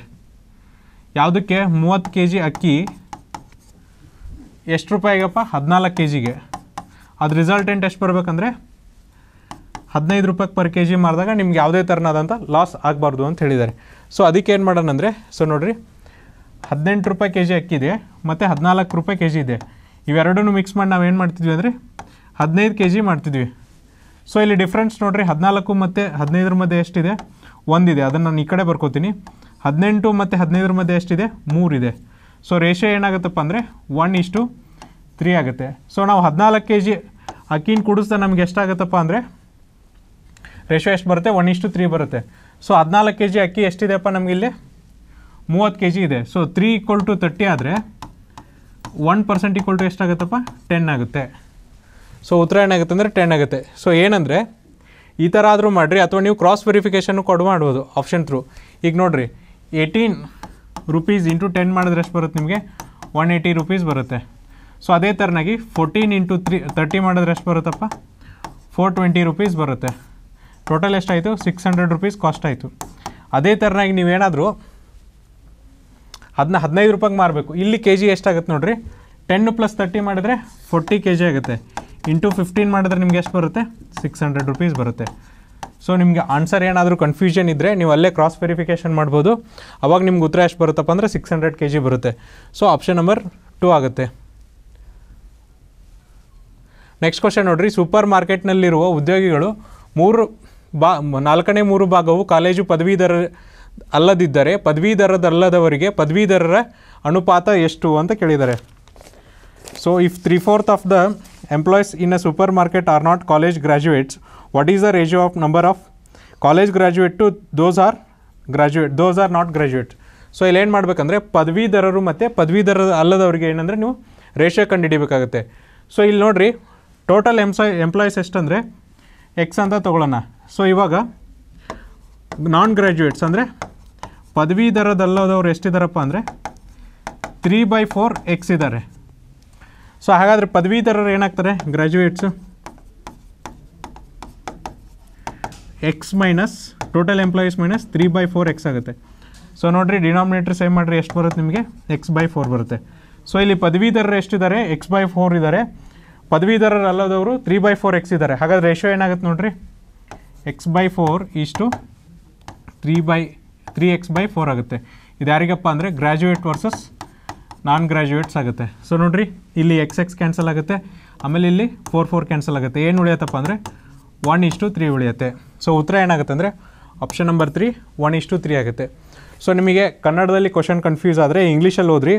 ಯಾವುದಕ್ಕೆ? ಮೂವತ್ತು ಕೆ ಜಿ ಅಕ್ಕಿ ಎಷ್ಟು ರೂಪಾಯಿಗಪ್ಪ ಹದಿನಾಲ್ಕು ಕೆ ಜಿಗೆ ಅದು ರಿಸಲ್ಟೆಂಟ್ ಎಷ್ಟು ಬರಬೇಕಂದ್ರೆ, ಹದಿನೈದು ರೂಪಾಯಿ ಪರ್ ಕೆ ಜಿ ಮಾರಿದಾಗ ನಿಮ್ಗೆ ಯಾವುದೇ ಥರನಾದಂಥ ಲಾಸ್ ಆಗಬಾರ್ದು ಅಂತ ಹೇಳಿದ್ದಾರೆ. ಸೊ ಅದಕ್ಕೆ ಏನು ಮಾಡೋಣ ಅಂದರೆ ಸೊ ನೋಡಿರಿ, ಹದಿನೆಂಟು ರೂಪಾಯಿ ಕೆ ಜಿ ಅಕ್ಕಿದೆ, ಮತ್ತು ಹದಿನಾಲ್ಕು ರೂಪಾಯಿ ಕೆ ಜಿ ಇದೆ. ಇವೆರಡೂ ಮಿಕ್ಸ್ ಮಾಡಿ ನಾವು ಏನು ಮಾಡ್ತಿದ್ವಿ ಅಂದರೆ, ಹದಿನೈದು ಕೆ ಜಿ ಮಾಡ್ತಿದ್ವಿ. ಸೊ ಇಲ್ಲಿ ಡಿಫ್ರೆನ್ಸ್ ನೋಡಿರಿ, ಹದಿನಾಲ್ಕು ಮತ್ತು ಹದಿನೈದರ ಮಧ್ಯೆ ಎಷ್ಟಿದೆ? ಒಂದಿದೆ. ಅದನ್ನು ನಾನು ಈ ಕಡೆ ಬರ್ಕೋತೀನಿ. ಹದಿನೆಂಟು ಮತ್ತು ಹದಿನೈದರ ಮಧ್ಯೆ ಎಷ್ಟಿದೆ? ಮೂರಿದೆ. ಸೊ ರೇಷೋ ಏನಾಗುತ್ತಪ್ಪ ಅಂದರೆ ಒನ್ ಇಷ್ಟು ತ್ರೀ ಆಗುತ್ತೆ. ಸೊ ನಾವು ಹದಿನಾಲ್ಕು ಕೆ ಜಿ ಅಕ್ಕಿನ ಕುಡಿಸ್ತಾ ನಮ್ಗೆ ಎಷ್ಟಾಗುತ್ತಪ್ಪ ಅಂದರೆ ರೇಷೋ ಎಷ್ಟು ಬರುತ್ತೆ? ಒನ್ ಇಷ್ಟು ತ್ರೀ ಬರುತ್ತೆ. ಸೊ ಹದಿನಾಲ್ಕು ಕೆ ಜಿ ಅಕ್ಕಿ ಎಷ್ಟಿದೆಯಪ್ಪ ನಮಗೆ ಇಲ್ಲಿ? ಮೂವತ್ತು ಕೆ ಜಿ ಇದೆ. So three equal to thirty ಆದರೆ ಒನ್ ಪರ್ಸೆಂಟ್ ಈಕ್ವಲ್ ಟು ಎಷ್ಟಾಗುತ್ತಪ್ಪ? ಟೆನ್ ಆಗುತ್ತೆ. ಸೊ ಉತ್ತರ ಏನಾಗುತ್ತೆ ಅಂದರೆ ಟೆನ್ ಆಗುತ್ತೆ. ಸೊ ಏನಂದರೆ ಈ ಥರ ಆದರೂ ಮಾಡಿರಿ ಅಥವಾ ನೀವು ಕ್ರಾಸ್ ವೆರಿಫಿಕೇಷನ್ನು ಕೊಡು ಮಾಡ್ಬೋದು ಆಪ್ಷನ್ ಥ್ರೂ ಈಗ ನೋಡಿರಿ ಏಯ್ಟೀನ್ ರುಪೀಸ್ ಇಂಟು ಟೆನ್ ಮಾಡಿದ್ರೆ ಎಷ್ಟು ಬರುತ್ತೆ ನಿಮಗೆ? ಒನ್ ಏಯ್ಟಿ ರುಪೀಸ್ ಬರುತ್ತೆ. ಸೊ ಅದೇ ಥರನಾಗಿ ಫೋರ್ಟೀನ್ ಇಂಟು ತ್ರೀ ತರ್ಟಿ ಮಾಡಿದ್ರೆ ಎಷ್ಟು ಬರುತ್ತಪ್ಪ? ಫೋರ್ ಟ್ವೆಂಟಿ ರುಪೀಸ್ ಬರುತ್ತೆ. ಟೋಟಲ್ ಎಷ್ಟಾಯಿತು? ಸಿಕ್ಸ್ ಹಂಡ್ರೆಡ್ ರುಪೀಸ್ ಕಾಸ್ಟ್ ಆಯಿತು. ಅದೇ ಥರನಾಗಿ ನೀವೇನಾದರೂ ಅದನ್ನ ಹದಿನೈದು ರೂಪಾಯಿಗೆ ಮಾರಬೇಕು. ಇಲ್ಲಿ ಕೆ ಜಿ ಎಷ್ಟಾಗುತ್ತೆ ನೋಡಿರಿ? ಟೆನ್ ಪ್ಲಸ್ ತರ್ಟಿ ಮಾಡಿದ್ರೆ ಫೋರ್ಟಿ ಕೆ ಜಿ ಆಗುತ್ತೆ. ಇಂಟು ಫಿಫ್ಟೀನ್ ಮಾಡಿದ್ರೆ ನಿಮ್ಗೆ ಎಷ್ಟು ಬರುತ್ತೆ? ಸಿಕ್ಸ್ ಹಂಡ್ರೆಡ್ ರುಪೀಸ್ ಬರುತ್ತೆ. ಸೊ ನಿಮಗೆ ಆನ್ಸರ್ ಏನಾದರೂ ಕನ್ಫ್ಯೂಷನ್ ಇದ್ದರೆ ನೀವು ಅಲ್ಲೇ ಕ್ರಾಸ್ ವೆರಿಫಿಕೇಷನ್ ಮಾಡ್ಬೋದು. ಅವಾಗ ನಿಮ್ಗೆ ಉತ್ತರ ಎಷ್ಟು ಬರುತ್ತಪ್ಪ ಅಂದರೆ ಸಿಕ್ಸ್ ಹಂಡ್ರೆಡ್ ಕೆ ಜಿ ಬರುತ್ತೆ. ಸೊ ಆಪ್ಷನ್ ನಂಬರ್ ಟೂ ಆಗುತ್ತೆ. ನೆಕ್ಸ್ಟ್ ಕ್ವಶನ್ ನೋಡಿರಿ. ಸೂಪರ್ ಮಾರ್ಕೆಟ್ನಲ್ಲಿರುವ ಉದ್ಯೋಗಿಗಳು ಮೂರು ಬಾ, ನಾಲ್ಕನೇ ಮೂರು ಭಾಗವು ಕಾಲೇಜು ಪದವೀಧರ ಅಲ್ಲದಿದ್ದರೆ ಪದವೀಧರದಲ್ಲದವರಿಗೆ ಪದವೀಧರರ ಅನುಪಾತ ಎಷ್ಟು ಅಂತ ಕೇಳಿದ್ದಾರೆ. So if three fourth of the employees in a supermarket are not college graduates what is the ratio of number of college graduate to those are graduate those are not graduate so ಇಲ್ಲಿ ಏನು ಮಾಡಬೇಕಂದ್ರೆ ಪದವೀಧರರು ಮತ್ತು ಪದವೀಧರ ಅಲ್ಲದವರಿಗೆ ಏನಂದರೆ ನೀವು ratio ಕಂಡುಹಿಡಿಬೇಕಾಗುತ್ತೆ. So ಇಲ್ಲಿ ನೋಡಿರಿ ಟೋಟಲ್ ಎಂಪ್ಲಾಯ್ ಎಂಪ್ಲಾಯೀಸ್ ಎಷ್ಟಂದರೆ ಎಕ್ಸ್ ಅಂತ ತೊಗೊಳ್ಳೋಣ. ಸೊ ಇವಾಗ ನಾನ್ ಗ್ರ್ಯಾಜುಯೇಟ್ಸ್ ಅಂದರೆ ಪದವೀಧರದಲ್ಲದವ್ರು ಎಷ್ಟಿದ್ದಾರಪ್ಪ ಅಂದರೆ ತ್ರೀ ಬೈ ಫೋರ್ ಎಕ್ಸ್ ಇದ್ದಾರೆ ಸೊ ಹಾಗಾದರೆ ಪದವೀಧರರು ಏನಾಗ್ತಾರೆ graduates x minus total employees minus three by four x ಆಗುತ್ತೆ. ಸೊ ನೋಡಿರಿ ಡಿನಾಮಿನೇಟರ್ ಸೇವ್ ಮಾಡಿರಿ, ಎಷ್ಟು ಬರುತ್ತೆ ನಿಮಗೆ? ಎಕ್ಸ್ ಬೈ ಫೋರ್ ಬರುತ್ತೆ. ಸೊ ಇಲ್ಲಿ ಪದವೀಧರರು ಎಷ್ಟಿದ್ದಾರೆ? ಎಕ್ಸ್ ಬೈ ಫೋರ್ ಇದ್ದಾರೆ. ಪದವೀಧರರು ಅಲ್ಲದವರು ತ್ರೀ ಬೈ ಫೋರ್ ಎಕ್ಸ್ ಇದ್ದಾರೆ. ಹಾಗಾದ್ರೆ ರೇಷೋ ಏನಾಗುತ್ತೆ ನೋಡಿರಿ? ಎಕ್ಸ್ ಬೈ ಫೋರ್ ಇಷ್ಟು three by three x by four ಆಗುತ್ತೆ. ಇದು ಯಾರಿಗಪ್ಪ ಅಂದರೆ ಗ್ರ್ಯಾಜುಯೇಟ್ ವರ್ಸಸ್ ನಾನ್ ಗ್ರ್ಯಾಜುಯೇಟ್ಸ್ ಆಗುತ್ತೆ. ಸೊ ನೋಡಿರಿ, ಇಲ್ಲಿ ಎಕ್ಸ್ ಎಕ್ಸ್ ಕ್ಯಾನ್ಸಲ್ ಆಗುತ್ತೆ. ಆಮೇಲೆ ಇಲ್ಲಿ ಫೋರ್ ಫೋರ್ ಕ್ಯಾನ್ಸಲ್ ಆಗುತ್ತೆ. ಏನು ಉಳಿಯುತ್ತಪ್ಪ ಅಂದರೆ ಒನ್ ಇಷ್ಟು ತ್ರೀ ಉಳಿಯುತ್ತೆ. ಸೊ ಉತ್ತರ ಏನಾಗುತ್ತೆ ಅಂದರೆ ಆಪ್ಷನ್ ನಂಬರ್ ತ್ರೀ ಒನ್ ಇಷ್ಟು ತ್ರೀ ಆಗುತ್ತೆ. ಸೊ ನಿಮಗೆ ಕನ್ನಡದಲ್ಲಿ ಕ್ವಶನ್ ಕನ್ಫ್ಯೂಸ್ ಆದರೆ ಇಂಗ್ಲೀಷಲ್ಲಿ ಓದ್ರಿ.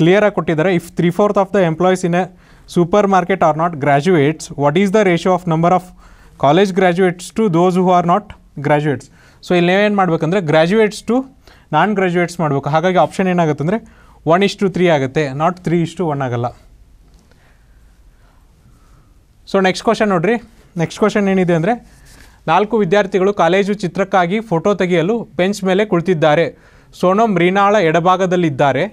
ಕ್ಲಿಯರಾಗಿ ಕೊಟ್ಟಿದ್ದಾರೆ if three fourth of the employees in a supermarket are not graduates what is the ratio of number of college graduates to those who are not graduates so ಇಲ್ಲಿ ನೀವೇನು ಮಾಡಬೇಕಂದ್ರೆ ಗ್ರ್ಯಾಜುಯೇಟ್ಸ್ ಟು ನಾನ್ ಗ್ರ್ಯಾಜುಯೇಟ್ಸ್ ಮಾಡಬೇಕು. ಹಾಗಾಗಿ option ಏನಾಗುತ್ತೆ ಅಂದರೆ one ಇಷ್ಟು three ಆಗುತ್ತೆ. Not three ಇಷ್ಟು ಒನ್ ಆಗಲ್ಲ. ಸೊ ನೆಕ್ಸ್ಟ್ ಕ್ವಶನ್ ನೋಡ್ರಿ. ನೆಕ್ಸ್ಟ್ ಕ್ವಶನ್ ಏನಿದೆ ಅಂದರೆ, ನಾಲ್ಕು ವಿದ್ಯಾರ್ಥಿಗಳು ಕಾಲೇಜು ಚಿತ್ರಕ್ಕಾಗಿ ಫೋಟೋ ತೆಗೆಯಲು ಬೆಂಚ್ ಮೇಲೆ ಕುಳಿತಿದ್ದಾರೆ. ಸೋನಂ ರೀನಾಳ ಎಡಭಾಗದಲ್ಲಿದ್ದಾರೆ.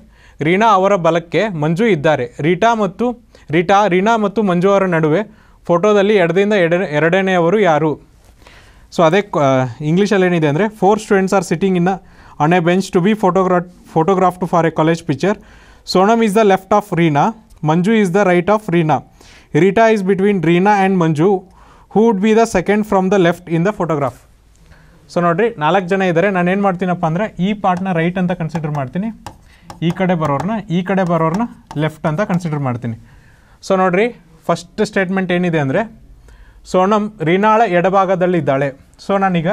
ರೀನಾ ಅವರ ಬಲಕ್ಕೆ ಮಂಜು ಇದ್ದಾರೆ. ರೀಟಾ ಮತ್ತು, ರೀಟಾ, ರೀನಾ ಮತ್ತು ಮಂಜು ಅವರ ನಡುವೆ ಫೋಟೋದಲ್ಲಿ ಎಡದಿಂದ ಎಡ, ಎರಡನೆಯವರು ಯಾರು? ಸೊ ಅದೇ ಇಂಗ್ಲೀಷಲ್ಲಿ ಏನಿದೆ ಅಂದರೆ four students are sitting in on a bench to be photograph photographed for a college picture Sonam is the left of Reena Manju is the right of Reena Rita is between Reena and Manju who would be the second from the left in the photograph so ನೋಡಿರಿ, ನಾಲ್ಕು ಜನ ಇದ್ದಾರೆ ನಾನು ಏನು ಮಾಡ್ತೀನಪ್ಪ ಅಂದರೆ, ಈ ಪಾರ್ಟ್ನ right ಅಂತ consider ಮಾಡ್ತೀನಿ. ಈ ಕಡೆ ಬರೋರ್ನ, ಈ ಕಡೆ ಬರೋರ್ನ ಲೆಫ್ಟ್ ಅಂತ ಕನ್ಸಿಡರ್ ಮಾಡ್ತೀನಿ. ಸೊ ನೋಡಿರಿ ಫಸ್ಟ್ ಸ್ಟೇಟ್ಮೆಂಟ್ ಏನಿದೆ ಅಂದರೆ ಸೋನಮ್ ರೀನಾಳ ಎಡಭಾಗದಲ್ಲಿದ್ದಾಳೆ ಸೊ ನಾನೀಗ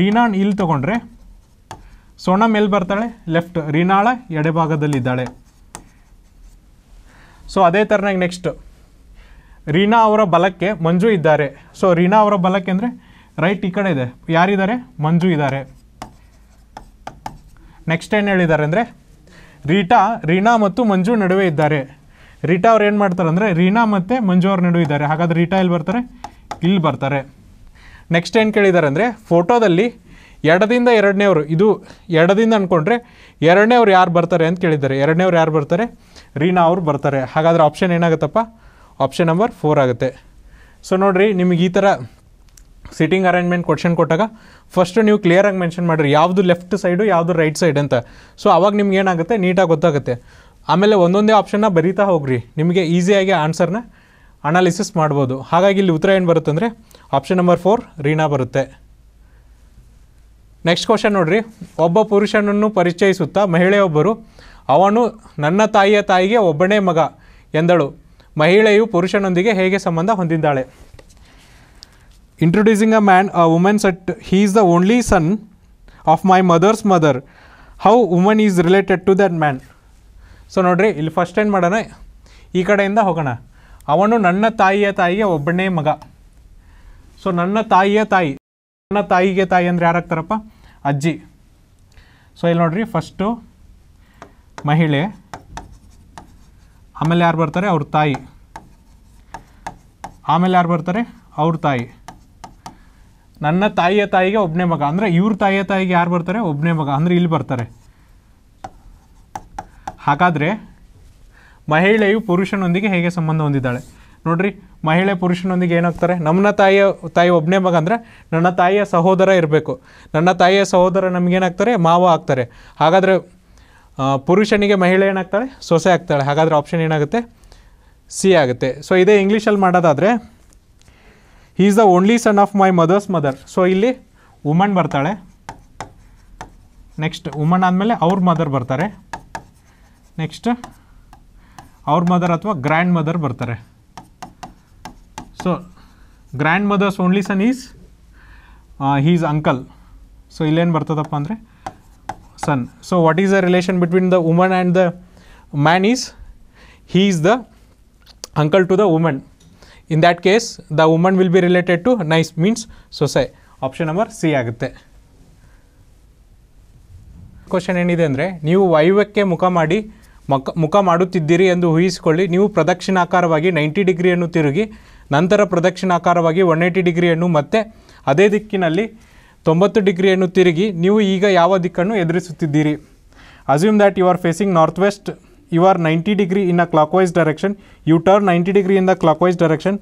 ರೀನಾನ್ ಇಲ್ಲಿ ತೊಗೊಂಡ್ರೆ ಸೋನಮ್ ಎಲ್ಲಿ ಬರ್ತಾಳೆ? ಲೆಫ್ಟ್ ರೀನಾಳ ಎಡಭಾಗದಲ್ಲಿದ್ದಾಳೆ ಸೊ ಅದೇ ಥರನಾಗಿ ನೆಕ್ಸ್ಟ್ ರೀನಾ ಅವರ ಬಲಕ್ಕೆ ಮಂಜು ಇದ್ದಾರೆ. ಸೊ ರೀನಾ ಅವರ ಬಲಕ್ಕೆ ಅಂದರೆ ರೈಟ್ ಈ ಕಡೆ ಇದೆ. ಯಾರಿದ್ದಾರೆ? ಮಂಜು ಇದ್ದಾರೆ. ನೆಕ್ಸ್ಟ್ ಏನು ಹೇಳಿದ್ದಾರೆ ಅಂದರೆ ರೀಟಾ, ರೀನಾ ಮತ್ತು ಮಂಜು ನಡುವೆ ಇದ್ದಾರೆ. ರೀಟಾ ಅವ್ರು ಏನು ಮಾಡ್ತಾರೆ ಅಂದರೆ ರೀನಾ ಮತ್ತು ಮಂಜು ಅವ್ರ ನಡುವೆ ಇದ್ದಾರೆ. ಹಾಗಾದ್ರೆ ರೀಟಾ ಇಲ್ಲಿ ಬರ್ತಾರೆ? ಇಲ್ಲಿ ಬರ್ತಾರೆ. ನೆಕ್ಸ್ಟ್ ಏನು ಕೇಳಿದ್ದಾರೆ ಅಂದರೆ ಫೋಟೋದಲ್ಲಿ ಎಡದಿಂದ ಎರಡನೇವರು ಇದು ಎಡದಿಂದ ಅಂದ್ಕೊಂಡ್ರೆ ಎರಡನೇವ್ರು ಯಾರು ಬರ್ತಾರೆ ಅಂತ ಕೇಳಿದ್ದಾರೆ. ಎರಡನೇವ್ರು ಯಾರು ಬರ್ತಾರೆ? ರೀನಾ ಅವ್ರು ಬರ್ತಾರೆ. ಹಾಗಾದ್ರೆ ಆಪ್ಷನ್ ಏನಾಗುತ್ತಪ್ಪ? ಆಪ್ಷನ್ ನಂಬರ್ ಫೋರ್ ಆಗುತ್ತೆ. ಸೊ ನೋಡಿರಿ, ನಿಮಗೆ ಈ ಥರ ಸಿಟ್ಟಿಂಗ್ ಅರೇಂಜ್ಮೆಂಟ್ ಕ್ವಶನ್ ಕೊಟ್ಟಾಗ ಫಸ್ಟು ನೀವು ಕ್ಲಿಯರಾಗಿ ಮೆನ್ಷನ್ ಮಾಡಿರಿ, ಯಾವುದು ಲೆಫ್ಟ್ ಸೈಡು ಯಾವುದು ರೈಟ್ ಸೈಡ್ ಅಂತ. ಸೊ ಅವಾಗ ನಿಮ್ಗೆ ಏನಾಗುತ್ತೆ? ನೀಟಾಗಿ ಗೊತ್ತಾಗುತ್ತೆ. ಆಮೇಲೆ ಒಂದೊಂದೇ ಆಪ್ಷನ್ನ ಬರೀತಾ ಹೋಗ್ರಿ. ನಿಮಗೆ ಈಸಿಯಾಗಿ ಆನ್ಸರ್ನ ಅನಾಲಿಸಿಸ್ ಮಾಡ್ಬೋದು. ಹಾಗಾಗಿ ಇಲ್ಲಿ ಉತ್ತರ ಏನು ಬರುತ್ತೆ ಅಂದರೆ ಆಪ್ಷನ್ ನಂಬರ್ ಫೋರ್ ರೀನಾ ಬರುತ್ತೆ. ನೆಕ್ಸ್ಟ್ ಕ್ವಶನ್ ನೋಡಿರಿ. ಒಬ್ಬ ಪುರುಷನನ್ನು ಪರಿಚಯಿಸುತ್ತಾ ಮಹಿಳೆಯೊಬ್ಬರು, ಅವನು ನನ್ನ ತಾಯಿಯ ತಾಯಿಗೆ ಒಬ್ಬನೇ ಮಗ ಎಂದಳು. ಮಹಿಳೆಯು ಪುರುಷನೊಂದಿಗೆ ಹೇಗೆ ಸಂಬಂಧ ಹೊಂದಿದ್ದಾಳೆ? Introducing a man a women said he is the only son of my mother's mother how woman is related to that man so ನೋಡ್ರಿ, ಇಲ್ಲಿ ಫಸ್ಟ್ ಏನು ಮಾಡೋಣ? ಈ ಕಡೆಯಿಂದ ಹೋಗೋಣ. ಅವನು ನನ್ನ ತಾಯಿಯ ತಾಯಿಗೆ ಒಬ್ಬನೇ ಮಗ. ಸೊ ನನ್ನ ತಾಯಿಯ ತಾಯಿ, ನನ್ನ ತಾಯಿಗೆ ತಾಯಿ ಅಂದರೆ ಯಾರಾಗ್ತಾರಪ್ಪ ಅಜ್ಜಿ. ಸೊ ಇಲ್ಲಿ ನೋಡ್ರಿ ಫಸ್ಟು ಮಹಿಳೆ. ಆಮೇಲೆ ಯಾರು ಬರ್ತಾರೆ? ಅವ್ರ ತಾಯಿ. ಆಮೇಲೆ ಯಾರು ಬರ್ತಾರೆ? ಅವ್ರ ತಾಯಿ. ನನ್ನ ತಾಯಿಯ ತಾಯಿಗೆ ಒಬ್ಬನೇ ಮಗ. ಅಂದರೆ ಇವ್ರ ತಾಯಿಯ ತಾಯಿಗೆ ಯಾರು ಬರ್ತಾರೆ? ಒಬ್ಬನೇ ಮಗ. ಅಂದರೆ ಇಲ್ಲಿ ಬರ್ತಾರೆ. ಹಾಗಾದರೆ ಮಹಿಳೆಯು ಪುರುಷನೊಂದಿಗೆ ಹೇಗೆ ಸಂಬಂಧ ಹೊಂದಿದ್ದಾಳೆ? ನೋಡ್ರಿ, ಮಹಿಳೆ ಪುರುಷನೊಂದಿಗೆ ಏನಾಗ್ತಾರೆ? ನಮ್ಮ ತಾಯಿಯ ತಾಯಿ ಒಬ್ಬನೇ ಮಗ ಅಂದರೆ ನನ್ನ ತಾಯಿಯ ಸಹೋದರ ಇರಬೇಕು. ನನ್ನ ತಾಯಿಯ ಸಹೋದರ ನಮಗೇನಾಗ್ತಾರೆ ಮಾವ ಆಗ್ತಾರೆ. ಹಾಗಾದರೆ ಪುರುಷನಿಗೆ ಮಹಿಳೆ ಏನಾಗ್ತಾಳೆ? ಸೊಸೆ ಆಗ್ತಾಳೆ. ಹಾಗಾದರೆ ಆಪ್ಷನ್ ಏನಾಗುತ್ತೆ? ಸಿ ಆಗುತ್ತೆ. ಸೊ ಇದೇ ಇಂಗ್ಲೀಷಲ್ಲಿ ಮಾಡೋದಾದರೆ he is the only son of my mother's mother so ಇಲ್ಲಿ ವುಮನ್ ಬರ್ತಾಳೆ. ನೆಕ್ಸ್ಟ್ ವುಮನ್ ಆದಮೇಲೆ ಅವ್ರ ಮದರ್ ಬರ್ತಾರೆ. ನೆಕ್ಸ್ಟ್ ಅವ್ರ ಮದರ್ ಅಥವಾ ಗ್ರ್ಯಾಂಡ್ ಮದರ್ ಬರ್ತಾರೆ. So grandmother's only son is his uncle so ಇಲ್ಲೇನು ಬರ್ತದಪ್ಪ ಅಂದರೆ son so what is the relation between the woman and the man is he is the uncle to the woman. In that case, the woman will be related to nice means ಸೊಸೆ option number C ಆಗುತ್ತೆ. Question ಏನಿದೆ ಅಂದರೆ ನೀವು ವಾಯುವ್ಯಕ್ಕೆ ಮುಖ ಮಾಡಿ ಮುಖ ಮುಖ ಮಾಡುತ್ತಿದ್ದೀರಿ ಎಂದು ಊಹಿಸಿಕೊಳ್ಳಿ. ನೀವು ಪ್ರದಕ್ಷಿಣಾಕಾರವಾಗಿ ನೈಂಟಿ ಡಿಗ್ರಿಯನ್ನು ತಿರುಗಿ ನಂತರ ಪ್ರದಕ್ಷಿಣಾಕಾರವಾಗಿ ಒನ್ ಏಯ್ಟಿ ಡಿಗ್ರಿಯನ್ನು ಮತ್ತೆ ಅದೇ ದಿಕ್ಕಿನಲ್ಲಿ ತೊಂಬತ್ತು ಡಿಗ್ರಿಯನ್ನು ತಿರುಗಿ ನೀವು ಈಗ ಯಾವ ದಿಕ್ಕನ್ನು ಎದುರಿಸುತ್ತಿದ್ದೀರಿ? Assume that you are facing north west you are ninety degree in a clockwise direction you turn ninety degree in the clockwise direction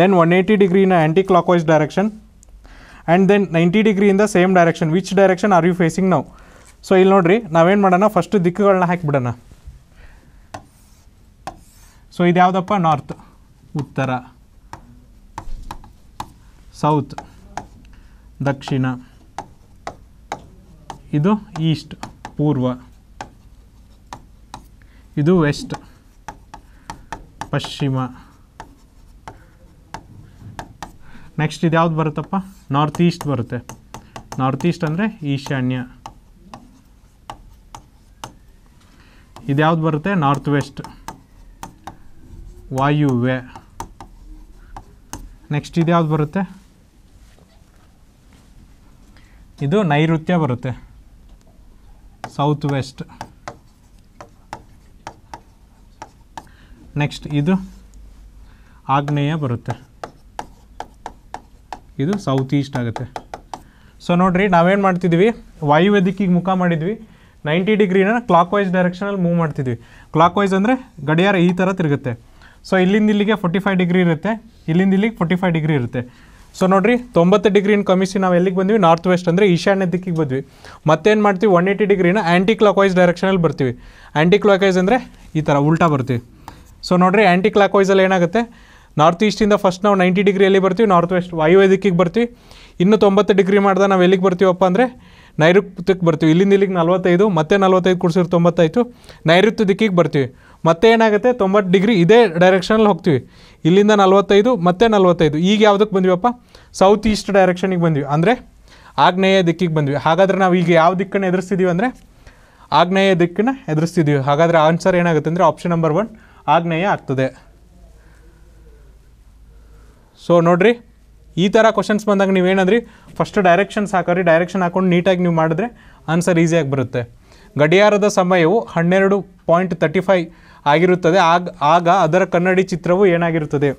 then one eighty degree in anticlockwise direction and then ninety degree in the same direction which direction are you facing now so ಇಲ್ಲಿ ನೋಡ್ರಿ, ನಾವೇನು ಮಾಡೋಣ? First ದಿಕ್ಕುಗಳನ್ನ ಹಾಕಿಬಿಡೋಣ. So ಇದು ಯಾವುದಪ್ಪ north ಉತ್ತರ. South ದಕ್ಷಿಣ. ಇದು East, ಪೂರ್ವ. ಇದು ವೆಸ್ಟ್, ಪಶ್ಚಿಮ. ನೆಕ್ಸ್ಟ್ ಇದು ಯಾವ್ದು ಬರುತ್ತಪ್ಪ? ನಾರ್ತ್ ಈಸ್ಟ್ ಬರುತ್ತೆ. ನಾರ್ತ್ ಈಸ್ಟ್ ಅಂದರೆ ಈಶಾನ್ಯ. ಇದು ಯಾವ್ದು ಬರುತ್ತೆ? North West. ವಾಯುವ್ಯ. ನೆಕ್ಸ್ಟ್ ಇದು ಯಾವ್ದು ಬರುತ್ತೆ? ಇದು ನೈಋತ್ಯ ಬರುತ್ತೆ. ಸೌತ್ ವೆಸ್ಟ್ ನೆಕ್ಸ್ಟ್ ಇದು ಆಗ್ನೇಯ ಬರುತ್ತೆ. ಇದು ಸೌತ್ ಈಸ್ಟ್ ಆಗುತ್ತೆ. ಸೊ ನೋಡಿರಿ, ನಾವೇನು ಮಾಡ್ತಿದ್ವಿ? ವಾಯುವ್ಯ ದಿಕ್ಕಿಗೆ ಮುಖ ಮಾಡಿದ್ವಿ. ನೈಂಟಿ ಡಿಗ್ರಿನ ಕ್ಲಾಕ್ ವೈಸ್ ಡೈರೆಕ್ಷನಲ್ಲಿ ಮೂವ್ ಮಾಡ್ತಿದ್ವಿ. ಕ್ಲಾಕ್ ವೈಸ್ ಅಂದರೆ ಗಡಿಯಾರ ಈ ಥರ ತಿರುಗುತ್ತೆ. ಸೊ ಇಲ್ಲಿಂದ ಇಲ್ಲಿಗೆ ಫೋರ್ಟಿ ಫೈವ್ ಡಿಗ್ರಿ ಇರುತ್ತೆ. ಇಲ್ಲಿಂದ ಇಲ್ಲಿಗೆ ಫೋರ್ಟಿ ಫೈವ್ ಡಿಗ್ರಿ ಇರುತ್ತೆ. ಸೊ ನೋಡಿರಿ, ತೊಂಬತ್ತು ಡಿಗ್ರಿನ ಕಮಿಸಿ ನಾವು ಎಲ್ಲಿಗೆ ಬಂದ್ವಿ? ನಾರ್ತ್ ವೆಸ್ಟ್ ಅಂದರೆ ಈಶಾನ್ಯ ದಿಕ್ಕಿಗೆ ಬಂದ್ವಿ. ಮತ್ತೇನು ಮಾಡ್ತೀವಿ? ಒನ್ ಏಯ್ಟಿ ಡಿಗ್ರಿನ ಆ್ಯಂಟಿ ಕ್ಲಾಕ್ ವೈಸ್ ಡೈರೆಕ್ಷನಲ್ಲಿ ಬರ್ತೀವಿ. ಆ್ಯಂಟಿ ಕ್ಲಾಕ್ ವೈಸ್ ಅಂದರೆ ಈ ಥರ ಉಲ್ಟಾ ಬರ್ತೀವಿ. ಸೊ ನೋಡಿರಿ ಆ್ಯಂಟಿ ಕ್ಲಾಕ್ ವೈಸಲ್ಲಿ ಏನಾಗುತ್ತೆ ನಾರ್ತ್ ಈಸ್ಟಿಂದ ಫಸ್ಟ್ ನಾವು ನೈಂಟಿ ಡಿಗ್ರಿಯಲ್ಲಿ ಬರ್ತೀವಿ? ನಾರ್ತ್ ವೆಸ್ಟ್ ವಾಯುವ್ಯ ದಿಕ್ಕಿಗೆ ಬರ್ತೀವಿ. ಇನ್ನು ತೊಂಬತ್ತು ಡಿಗ್ರಿ ಮಾಡಿದ ನಾವು ಎಲ್ಲಿಗೆ ಬರ್ತೀವಪ್ಪ ಅಂದರೆ ನೈಋತ್ಯಕ್ಕೆ ಬರ್ತೀವಿ. ಇಲ್ಲಿಂದ ಇಲ್ಲಿಗೆ ನಲ್ವತ್ತೈದು, ಮತ್ತೆ ನಲ್ವತ್ತೈದು ಕುಡ್ಸಿದ್ರೆ ತೊಂಬತ್ತಾಯಿತು ನೈಋತ್ಯ ದಿಕ್ಕಿಗೆ ಬರ್ತೀವಿ. ಮತ್ತೆ ಏನಾಗುತ್ತೆ? ತೊಂಬತ್ತು ಡಿಗ್ರಿ ಇದೇ ಡೈರೆಕ್ಷನಲ್ಲಿ ಹೋಗ್ತೀವಿ. ಇಲ್ಲಿಂದ ನಲ್ವತ್ತೈದು, ಮತ್ತೆ ನಲ್ವತ್ತೈದು. ಈಗ ಯಾವುದಕ್ಕೆ ಬಂದಿವಪ್ಪ ಸೌತ್ ಈಸ್ಟ್ ಡೈರೆಕ್ಷನಿಗೆ ಬಂದ್ವಿ. ಅಂದರೆ ಆಗ್ನೇಯ ದಿಕ್ಕಿಗೆ ಬಂದ್ವಿ. ಹಾಗಾದರೆ ನಾವು ಈಗ ಯಾವ ದಿಕ್ಕನ್ನು ಎದುರಿಸ್ತಿದ್ದೀವಿ ಅಂದರೆ ಆಗ್ನೇಯ ದಿಕ್ಕನ್ನ ಎದುರಿಸ್ತಿದ್ದೀವಿ ಹಾಗಾದರೆ ಆನ್ಸರ್ ಏನಾಗುತ್ತೆ ಅಂದರೆ ಆಪ್ಷನ್ ನಂಬರ್ ಒನ್ ಆಗ್ನೇಯ ಆಗ್ತದೆ. ಸೊ ನೋಡ್ರಿ, ಈ ಥರ ಕ್ವಶನ್ಸ್ ಬಂದಾಗ ನೀವೇನಂದ್ರಿ ಫಸ್ಟ್ ಡೈರೆಕ್ಷನ್ಸ್ ಹಾಕೋರಿ. ಡೈರೆಕ್ಷನ್ ಹಾಕೊಂಡು ನೀಟಾಗಿ ನೀವು ಮಾಡಿದ್ರೆ ಆನ್ಸರ್ ಈಸಿಯಾಗಿ ಬರುತ್ತೆ. ಗಡಿಯಾರದ ಸಮಯವು ಹನ್ನೆರಡು ಪಾಯಿಂಟ್ ತರ್ಟಿ ಫೈವ್ ಆಗಿರುತ್ತದೆ. ಆಗ ಆಗ ಅದರ ಕನ್ನಡಿ ಚಿತ್ರವು ಏನಾಗಿರುತ್ತದೆ?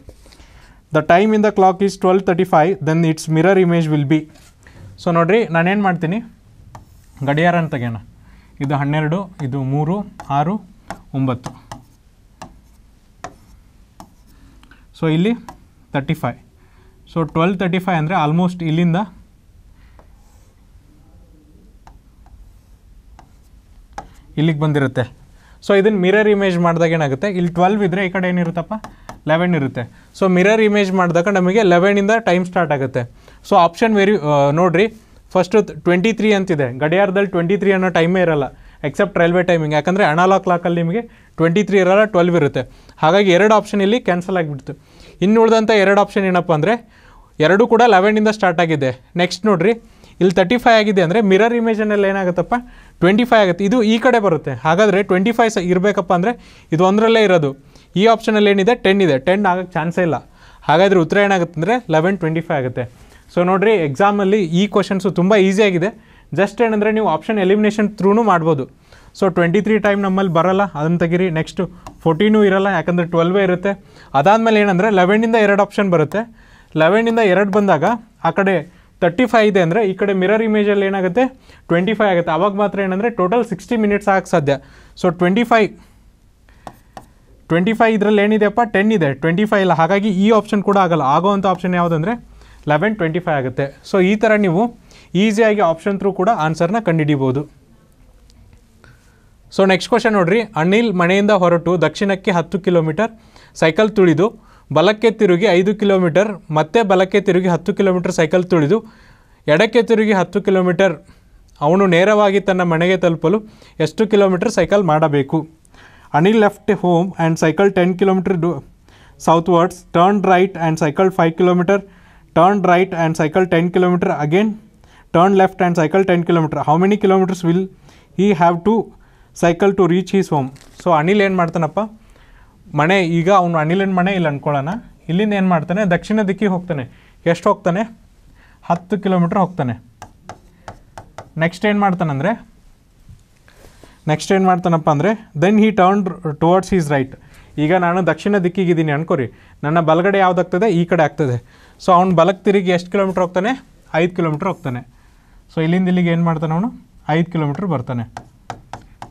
The time in the clock is twelve thirty five then its mirror image will be so ನೋಡಿರಿ, ನಾನೇನು ಮಾಡ್ತೀನಿ? ಗಡಿಯಾರ ಅಂತ ಇದು ಹನ್ನೆರಡು, ಇದು ಮೂರು, ಆರು, ಒಂಬತ್ತು. ಸೊ ಇಲ್ಲಿ thirty five so twelve thirty five ಅಂದರೆ ಆಲ್ಮೋಸ್ಟ್ ಇಲ್ಲಿಂದ ಇಲ್ಲಿಗೆ ಬಂದಿರುತ್ತೆ. ಸೊ ಇದನ್ನು ಮಿರರ್ ಇಮೇಜ್ ಮಾಡಿದಾಗ ಏನಾಗುತ್ತೆ? ಇಲ್ಲಿ ಟ್ವೆಲ್ವ್ ಇದ್ದರೆ ಈ ಕಡೆ ಏನಿರುತ್ತಪ್ಪ? ಲೆವೆನ್ ಇರುತ್ತೆ. ಸೊ ಮಿರರ್ ಇಮೇಜ್ ಮಾಡಿದಾಗ ನಮಗೆ ಲೆವೆನಿಂದ ಟೈಮ್ ಸ್ಟಾರ್ಟ್ ಆಗುತ್ತೆ. ಸೊ ಆಪ್ಷನ್ ವೆರಿ ನೋಡಿರಿ. ಫಸ್ಟ್ ಟ್ವೆಂಟಿ ತ್ರೀ ಅಂತಿದೆ. ಗಡಿಯಾರದಲ್ಲಿ ಟ್ವೆಂಟಿ ತ್ರೀ ಅನ್ನೋ ಟೈಮೇ ಇರಲ್ಲ. ಎಕ್ಸೆಪ್ಟ್ ರೈಲ್ವೆ ಟೈಮಿಂಗ್ ಯಾಕಂದರೆ ಅನಾಲಾ ಕ್ಲಾಕಲ್ಲಿ ನಿಮಗೆ ಟ್ವೆಂಟಿ ತ್ರೀ ಇರಲ್ಲ ಟ್ವೆಲ್ವ್ ಇರುತ್ತೆ. ಹಾಗಾಗಿ ಎರಡು ಆಪ್ಷನ್ ಇಲ್ಲಿ ಕ್ಯಾನ್ಸಲ್ ಆಗಿಬಿಡ್ತು. ಇನ್ನು ಉಳಿದಂಥ ಎರಡು ಆಪ್ಷನ್ ಏನಪ್ಪ ಅಂದರೆ, ಎರಡೂ ಕೂಡ ಲೆವೆನಿಂದ ಸ್ಟಾರ್ಟ್ ಆಗಿದೆ. ನೆಕ್ಸ್ಟ್ ನೋಡಿರಿ. ಇಲ್ಲಿ ತರ್ಟಿ ಫೈವ್ ಆಗಿದೆ ಅಂದರೆ ಮಿರರ್ ಇಮೇಜನಲ್ಲಿ ಏನಾಗುತ್ತಪ್ಪ? ಟ್ವೆಂಟಿ ಫೈವ್ ಆಗುತ್ತೆ. ಇದು ಈ ಕಡೆ ಬರುತ್ತೆ. ಹಾಗಾದರೆ ಟ್ವೆಂಟಿ ಫೈವ್ ಸ ಇರಬೇಕಪ್ಪ ಅಂದರೆ ಇದು ಒಂದರಲ್ಲೇ ಇರೋದು. ಈ ಆಪ್ಷನಲ್ಲಿ ಏನಿದೆ? ಟೆನ್ ಇದೆ. ಟೆನ್ ಆಗೋಕ್ಕೆ ಚಾನ್ಸೇ ಇಲ್ಲ. ಹಾಗಾದರೆ ಉತ್ತರ ಏನಾಗುತ್ತೆ ಅಂದರೆ ಲೆವೆನ್ ಟ್ವೆಂಟಿ ಫೈವ್ ಆಗುತ್ತೆ. ಸೊ ನೋಡಿರಿ ಎಕ್ಸಾಮಲ್ಲಿ ಈ ಕ್ವಶನ್ಸು ತುಂಬ ಈಸಿಯಾಗಿದೆ ಜಸ್ಟ್ ಏನಂದರೆ ನೀವು ಆಪ್ಷನ್ ಎಲಿಮಿನೇಷನ್ ಥ್ರೂನು ಮಾಡ್ಬೋದು. ಸೊ ಟ್ವೆಂಟಿ ತ್ರೀ ಟೈಮ್ ನಮ್ಮಲ್ಲಿ ಬರಲ್ಲ. ಅದನ್ನು ತೆಗೀರಿ. ನೆಕ್ಸ್ಟು ಫೋರ್ಟೀನೂ ಇರಲ್ಲ. ಯಾಕಂದರೆ ಟ್ವೆಲ್ವೇ ಇರುತ್ತೆ. ಅದಾದಮೇಲೆ ಏನಂದರೆ ಲೆವೆನಿಂದ ಎರಡು ಆಪ್ಷನ್ ಬರುತ್ತೆ. ಲೆವೆನಿಂದ ಎರಡು ಬಂದಾಗ ಆ ಕಡೆ ತರ್ಟಿ ಫೈವ್ ಇದೆ ಅಂದರೆ ಈ ಕಡೆ ಮಿರರ್ ಇಮೇಜಲ್ಲಿ ಏನಾಗುತ್ತೆ? ಟ್ವೆಂಟಿ ಫೈವ್ ಆಗುತ್ತೆ. ಅವಾಗ ಮಾತ್ರ ಏನಂದರೆ ಟೋಟಲ್ ಸಿಕ್ಸ್ಟಿ ಮಿನಿಟ್ಸ್ ಆಗಕ್ಕೆ ಸಾಧ್ಯ. So twenty five twenty five ಇದರಲ್ಲಿ ಏನಿದೆಯಪ್ಪ? ಟೆನ್ ಇದೆ. ಟ್ವೆಂಟಿ ಫೈವ್ ಇಲ್ಲ. ಹಾಗಾಗಿ ಈ ಆಪ್ಷನ್ ಕೂಡ ಆಗಲ್ಲ. ಆಗೋವಂಥ ಆಪ್ಷನ್ ಯಾವುದಂದರೆ ಲೆವೆನ್ ಟ್ವೆಂಟಿ ಫೈವ್ ಆಗುತ್ತೆ. ಸೊ ಈ ಥರ ನೀವು ಈಸಿಯಾಗಿ ಆಪ್ಷನ್ ಥ್ರೂ ಕೂಡ ಆನ್ಸರ್ನ ಕಂಡುಹಿಡಿಬೋದು. ಸೊ ನೆಕ್ಸ್ಟ್ ಕ್ವಶನ್ ನೋಡಿರಿ. ಅನಿಲ್ ಮನೆಯಿಂದ ಹೊರಟು ದಕ್ಷಿಣಕ್ಕೆ ಹತ್ತು ಕಿಲೋಮೀಟರ್ ಸೈಕಲ್ ತುಳಿದು ಬಲಕ್ಕೆ ತಿರುಗಿ ಐದು ಕಿಲೋಮೀಟರ್, ಮತ್ತೆ ಬಲಕ್ಕೆ ತಿರುಗಿ ಹತ್ತು ಕಿಲೋಮೀಟರ್ ಸೈಕಲ್ ತುಳಿದು ಎಡಕ್ಕೆ ತಿರುಗಿ ಹತ್ತು ಕಿಲೋಮೀಟರ್ ಅವನು ನೇರವಾಗಿ ತನ್ನ ಮನೆಗೆ ತಲುಪಲು ಎಷ್ಟು ಕಿಲೋಮೀಟರ್ ಸೈಕಲ್ ಮಾಡಬೇಕು? Anil left home and cycle ten kilometre due southwards turn right and cycle five kilometre turn right and cycle ten kilometre again turn left and cycle ten kilometre. How many kilometres will he have to cycle to reach his home so Anil ಏನು ಮಾಡ್ತಾನಪ್ಪ? ಮನೆ ಈಗ ಅವನು ಅನಿಲನ ಮನೆ ಇಲ್ಲಿ ಅನ್ಕೊಳ್ಳೋಣ. ಇಲ್ಲಿಂದ ಏನು ಮಾಡ್ತಾನೆ? ದಕ್ಷಿಣ ದಿಕ್ಕಿಗೆ ಹೋಗ್ತಾನೆ. ಎಷ್ಟು ಹೋಗ್ತಾನೆ? ಹತ್ತು ಕಿಲೋಮೀಟ್ರ್ ಹೋಗ್ತಾನೆ. ನೆಕ್ಸ್ಟ್ ಏನು ಮಾಡ್ತಾನಂದರೆ ನೆಕ್ಸ್ಟ್ ಏನು ಮಾಡ್ತಾನಪ್ಪ ಅಂದರೆ then he turn towards his right ಈಗ ನಾನು ದಕ್ಷಿಣ ದಿಕ್ಕಿಗಿದ್ದೀನಿ ಅನ್ಕೋರಿ. ನನ್ನ ಬಲಗಡೆ ಯಾವುದಾಗ್ತದೆ? ಈ ಕಡೆ ಆಗ್ತದೆ. ಸೊ ಅವ್ನು ಬಲಕ್ಕೆ ತಿರುಗಿ ಎಷ್ಟು ಕಿಲೋಮೀಟ್ರ್ ಹೋಗ್ತಾನೆ? ಐದು ಕಿಲೋಮೀಟ್ರ್ ಹೋಗ್ತಾನೆ. ಸೊ ಇಲ್ಲಿಂದ ಇಲ್ಲಿಗೆ ಏನು ಮಾಡ್ತಾನೆ ಅವನು? ಐದು ಕಿಲೋಮೀಟ್ರ್ ಬರ್ತಾನೆ.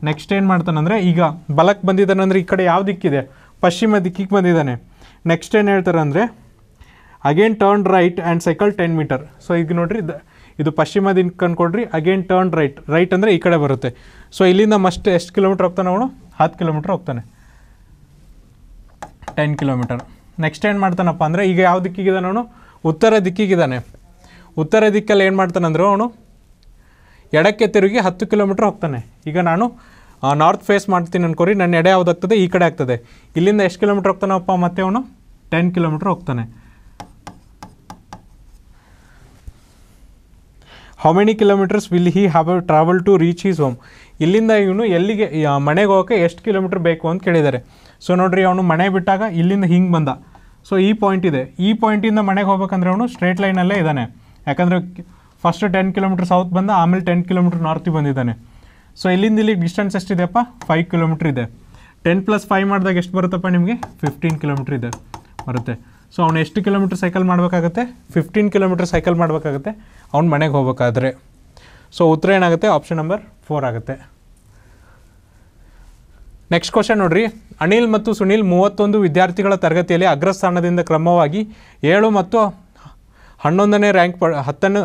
ನೆಕ್ಸ್ಟ್ ಏನು ಮಾಡ್ತಾನಂದರೆ, ಈಗ ಬಲಕ್ಕೆ ಬಂದಿದ್ದಾನೆ ಅಂದರೆ ಈ ಕಡೆ ಯಾವ ದಿಕ್ಕಿದೆ? ಪಶ್ಚಿಮ ದಿಕ್ಕಿಗೆ ಬಂದಿದ್ದಾನೆ. ನೆಕ್ಸ್ಟ್ ಏನು ಹೇಳ್ತಾರೆ ಅಂದರೆ again turn right and cycle ten metre so ಈಗ ನೋಡಿರಿ ಇದು ಪಶ್ಚಿಮ ದಿಕ್ಕ ಅಂದ್ಕೊಡ್ರಿ ಅಗೇನ್ ಟರ್ನ್ ರೈಟ್ ರೈಟ್ ಅಂದರೆ ಈ ಕಡೆ ಬರುತ್ತೆ. ಸೊ ಇಲ್ಲಿಂದ ಮಸ್ಟ್ ಎಷ್ಟು ಕಿಲೋಮೀಟ್ರ್ ಹೋಗ್ತಾನೆ ಅವನು? ಹತ್ತು ಕಿಲೋಮೀಟ್ರ್ ಹೋಗ್ತಾನೆ. ಟೆನ್ ಕಿಲೋಮೀಟರ್ ನೆಕ್ಸ್ಟ್ ಏನು ಮಾಡ್ತಾನಪ್ಪ ಅಂದರೆ, ಈಗ ಯಾವ ದಿಕ್ಕಿಗಿದ್ದಾನೆ ಅವನು? ಉತ್ತರ ದಿಕ್ಕಿಗಿದ್ದಾನೆ. ಉತ್ತರ ದಿಕ್ಕಲ್ಲಿ ಏನು ಮಾಡ್ತಾನಂದ್ರೆ ಅವನು? ಎಡಕ್ಕೆ ತಿರುಗಿ ಹತ್ತು ಕಿಲೋಮೀಟ್ರ್ ಹೋಗ್ತಾನೆ. ಈಗ ನಾನು ನಾರ್ತ್ ಫೇಸ್ ಮಾಡ್ತೀನಿ ಅನ್ಕೋರಿ. ನನ್ನ ಎಡೆ ಯಾವುದಾಗ್ತದೆ ಈ ಕಡೆ ಆಗ್ತದೆ. ಇಲ್ಲಿಂದ ಎಷ್ಟು ಕಿಲೋಮೀಟ್ರ್ ಹೋಗ್ತಾನಪ್ಪ ಮತ್ತೆ ಅವನು ಟೆನ್ ಕಿಲೋಮೀಟ್ರ್ ಹೋಗ್ತಾನೆ. How many kilometres will he have travel to reach his home ಇಲ್ಲಿಂದ ಇವನು ಎಲ್ಲಿಗೆ ಮನೆಗೆ ಹೋಗೋಕ್ಕೆ ಎಷ್ಟು ಕಿಲೋಮೀಟ್ರ್ ಬೇಕು ಅಂತ ಕೇಳಿದ್ದಾರೆ ಸೊ ನೋಡ್ರಿ, ಅವನು ಮನೆ ಬಿಟ್ಟಾಗ ಇಲ್ಲಿಂದ ಹಿಂಗೆ ಬಂದ. ಸೊ ಈ ಪಾಯಿಂಟ್ ಇದೆ. ಈ ಪಾಯಿಂಟಿಂದ ಮನೆಗೆ ಹೋಗ್ಬೇಕಂದ್ರೆ ಅವನು ಸ್ಟ್ರೇಟ್ ಲೈನಲ್ಲೇ ಇದ್ದಾನೆ. ಯಾಕಂದರೆ ಫಸ್ಟ್ ಟೆನ್ ಕಿಲೋಮೀಟರ್ ಸೌತ್ ಬಂದ, ಆಮೇಲೆ ಟೆನ್ ಕಿಲೋಮೀಟರ್ ನಾರ್ತಿಗೆ ಬಂದಿದ್ದಾನೆ. ಸೊ ಇಲ್ಲಿಂದ ಇಲ್ಲಿಗೆ ಡಿಸ್ಟೆನ್ಸ್ ಎಷ್ಟಿದೆಯಪ್ಪ? ಫೈವ್ ಕಿಲೋಮೀಟ್ರ್ ಇದೆ. ಟೆನ್ ಪ್ಲಸ್ ಫೈವ್ ಮಾಡಿದಾಗ ಎಷ್ಟು ಬರುತ್ತಪ್ಪ ನಿಮಗೆ? ಫಿಫ್ಟೀನ್ ಕಿಲೋಮೀಟ್ರ್ ಇದೆ ಬರುತ್ತೆ. ಸೊ ಅವ್ನು ಎಷ್ಟು ಕಿಲೋಮೀಟ್ರ್ ಸೈಕಲ್ ಮಾಡಬೇಕಾಗುತ್ತೆ? ಫಿಫ್ಟೀನ್ ಕಿಲೋಮೀಟ್ರ್ ಸೈಕಲ್ ಮಾಡಬೇಕಾಗುತ್ತೆ. ಅವ್ನು ಮನೆಗೆ ಹೋಗ್ಬೇಕಾದ್ರೆ. ಸೊ ಉತ್ತರ ಏನಾಗುತ್ತೆ? ಆಪ್ಷನ್ ನಂಬರ್ ಫೋರ್ ಆಗುತ್ತೆ. ನೆಕ್ಸ್ಟ್ ಕ್ವಶನ್ ನೋಡ್ರಿ. ಅನಿಲ್ ಮತ್ತು ಸುನಿಲ್ ಮೂವತ್ತೊಂದು ವಿದ್ಯಾರ್ಥಿಗಳ ತರಗತಿಯಲ್ಲಿ ಅಗ್ರಸ್ಥಾನದಿಂದ ಕ್ರಮವಾಗಿ ಏಳು ಮತ್ತು ಹನ್ನೊಂದನೇ ರ್ಯಾಂಕ್ ಪ ಹತ್ತನೇ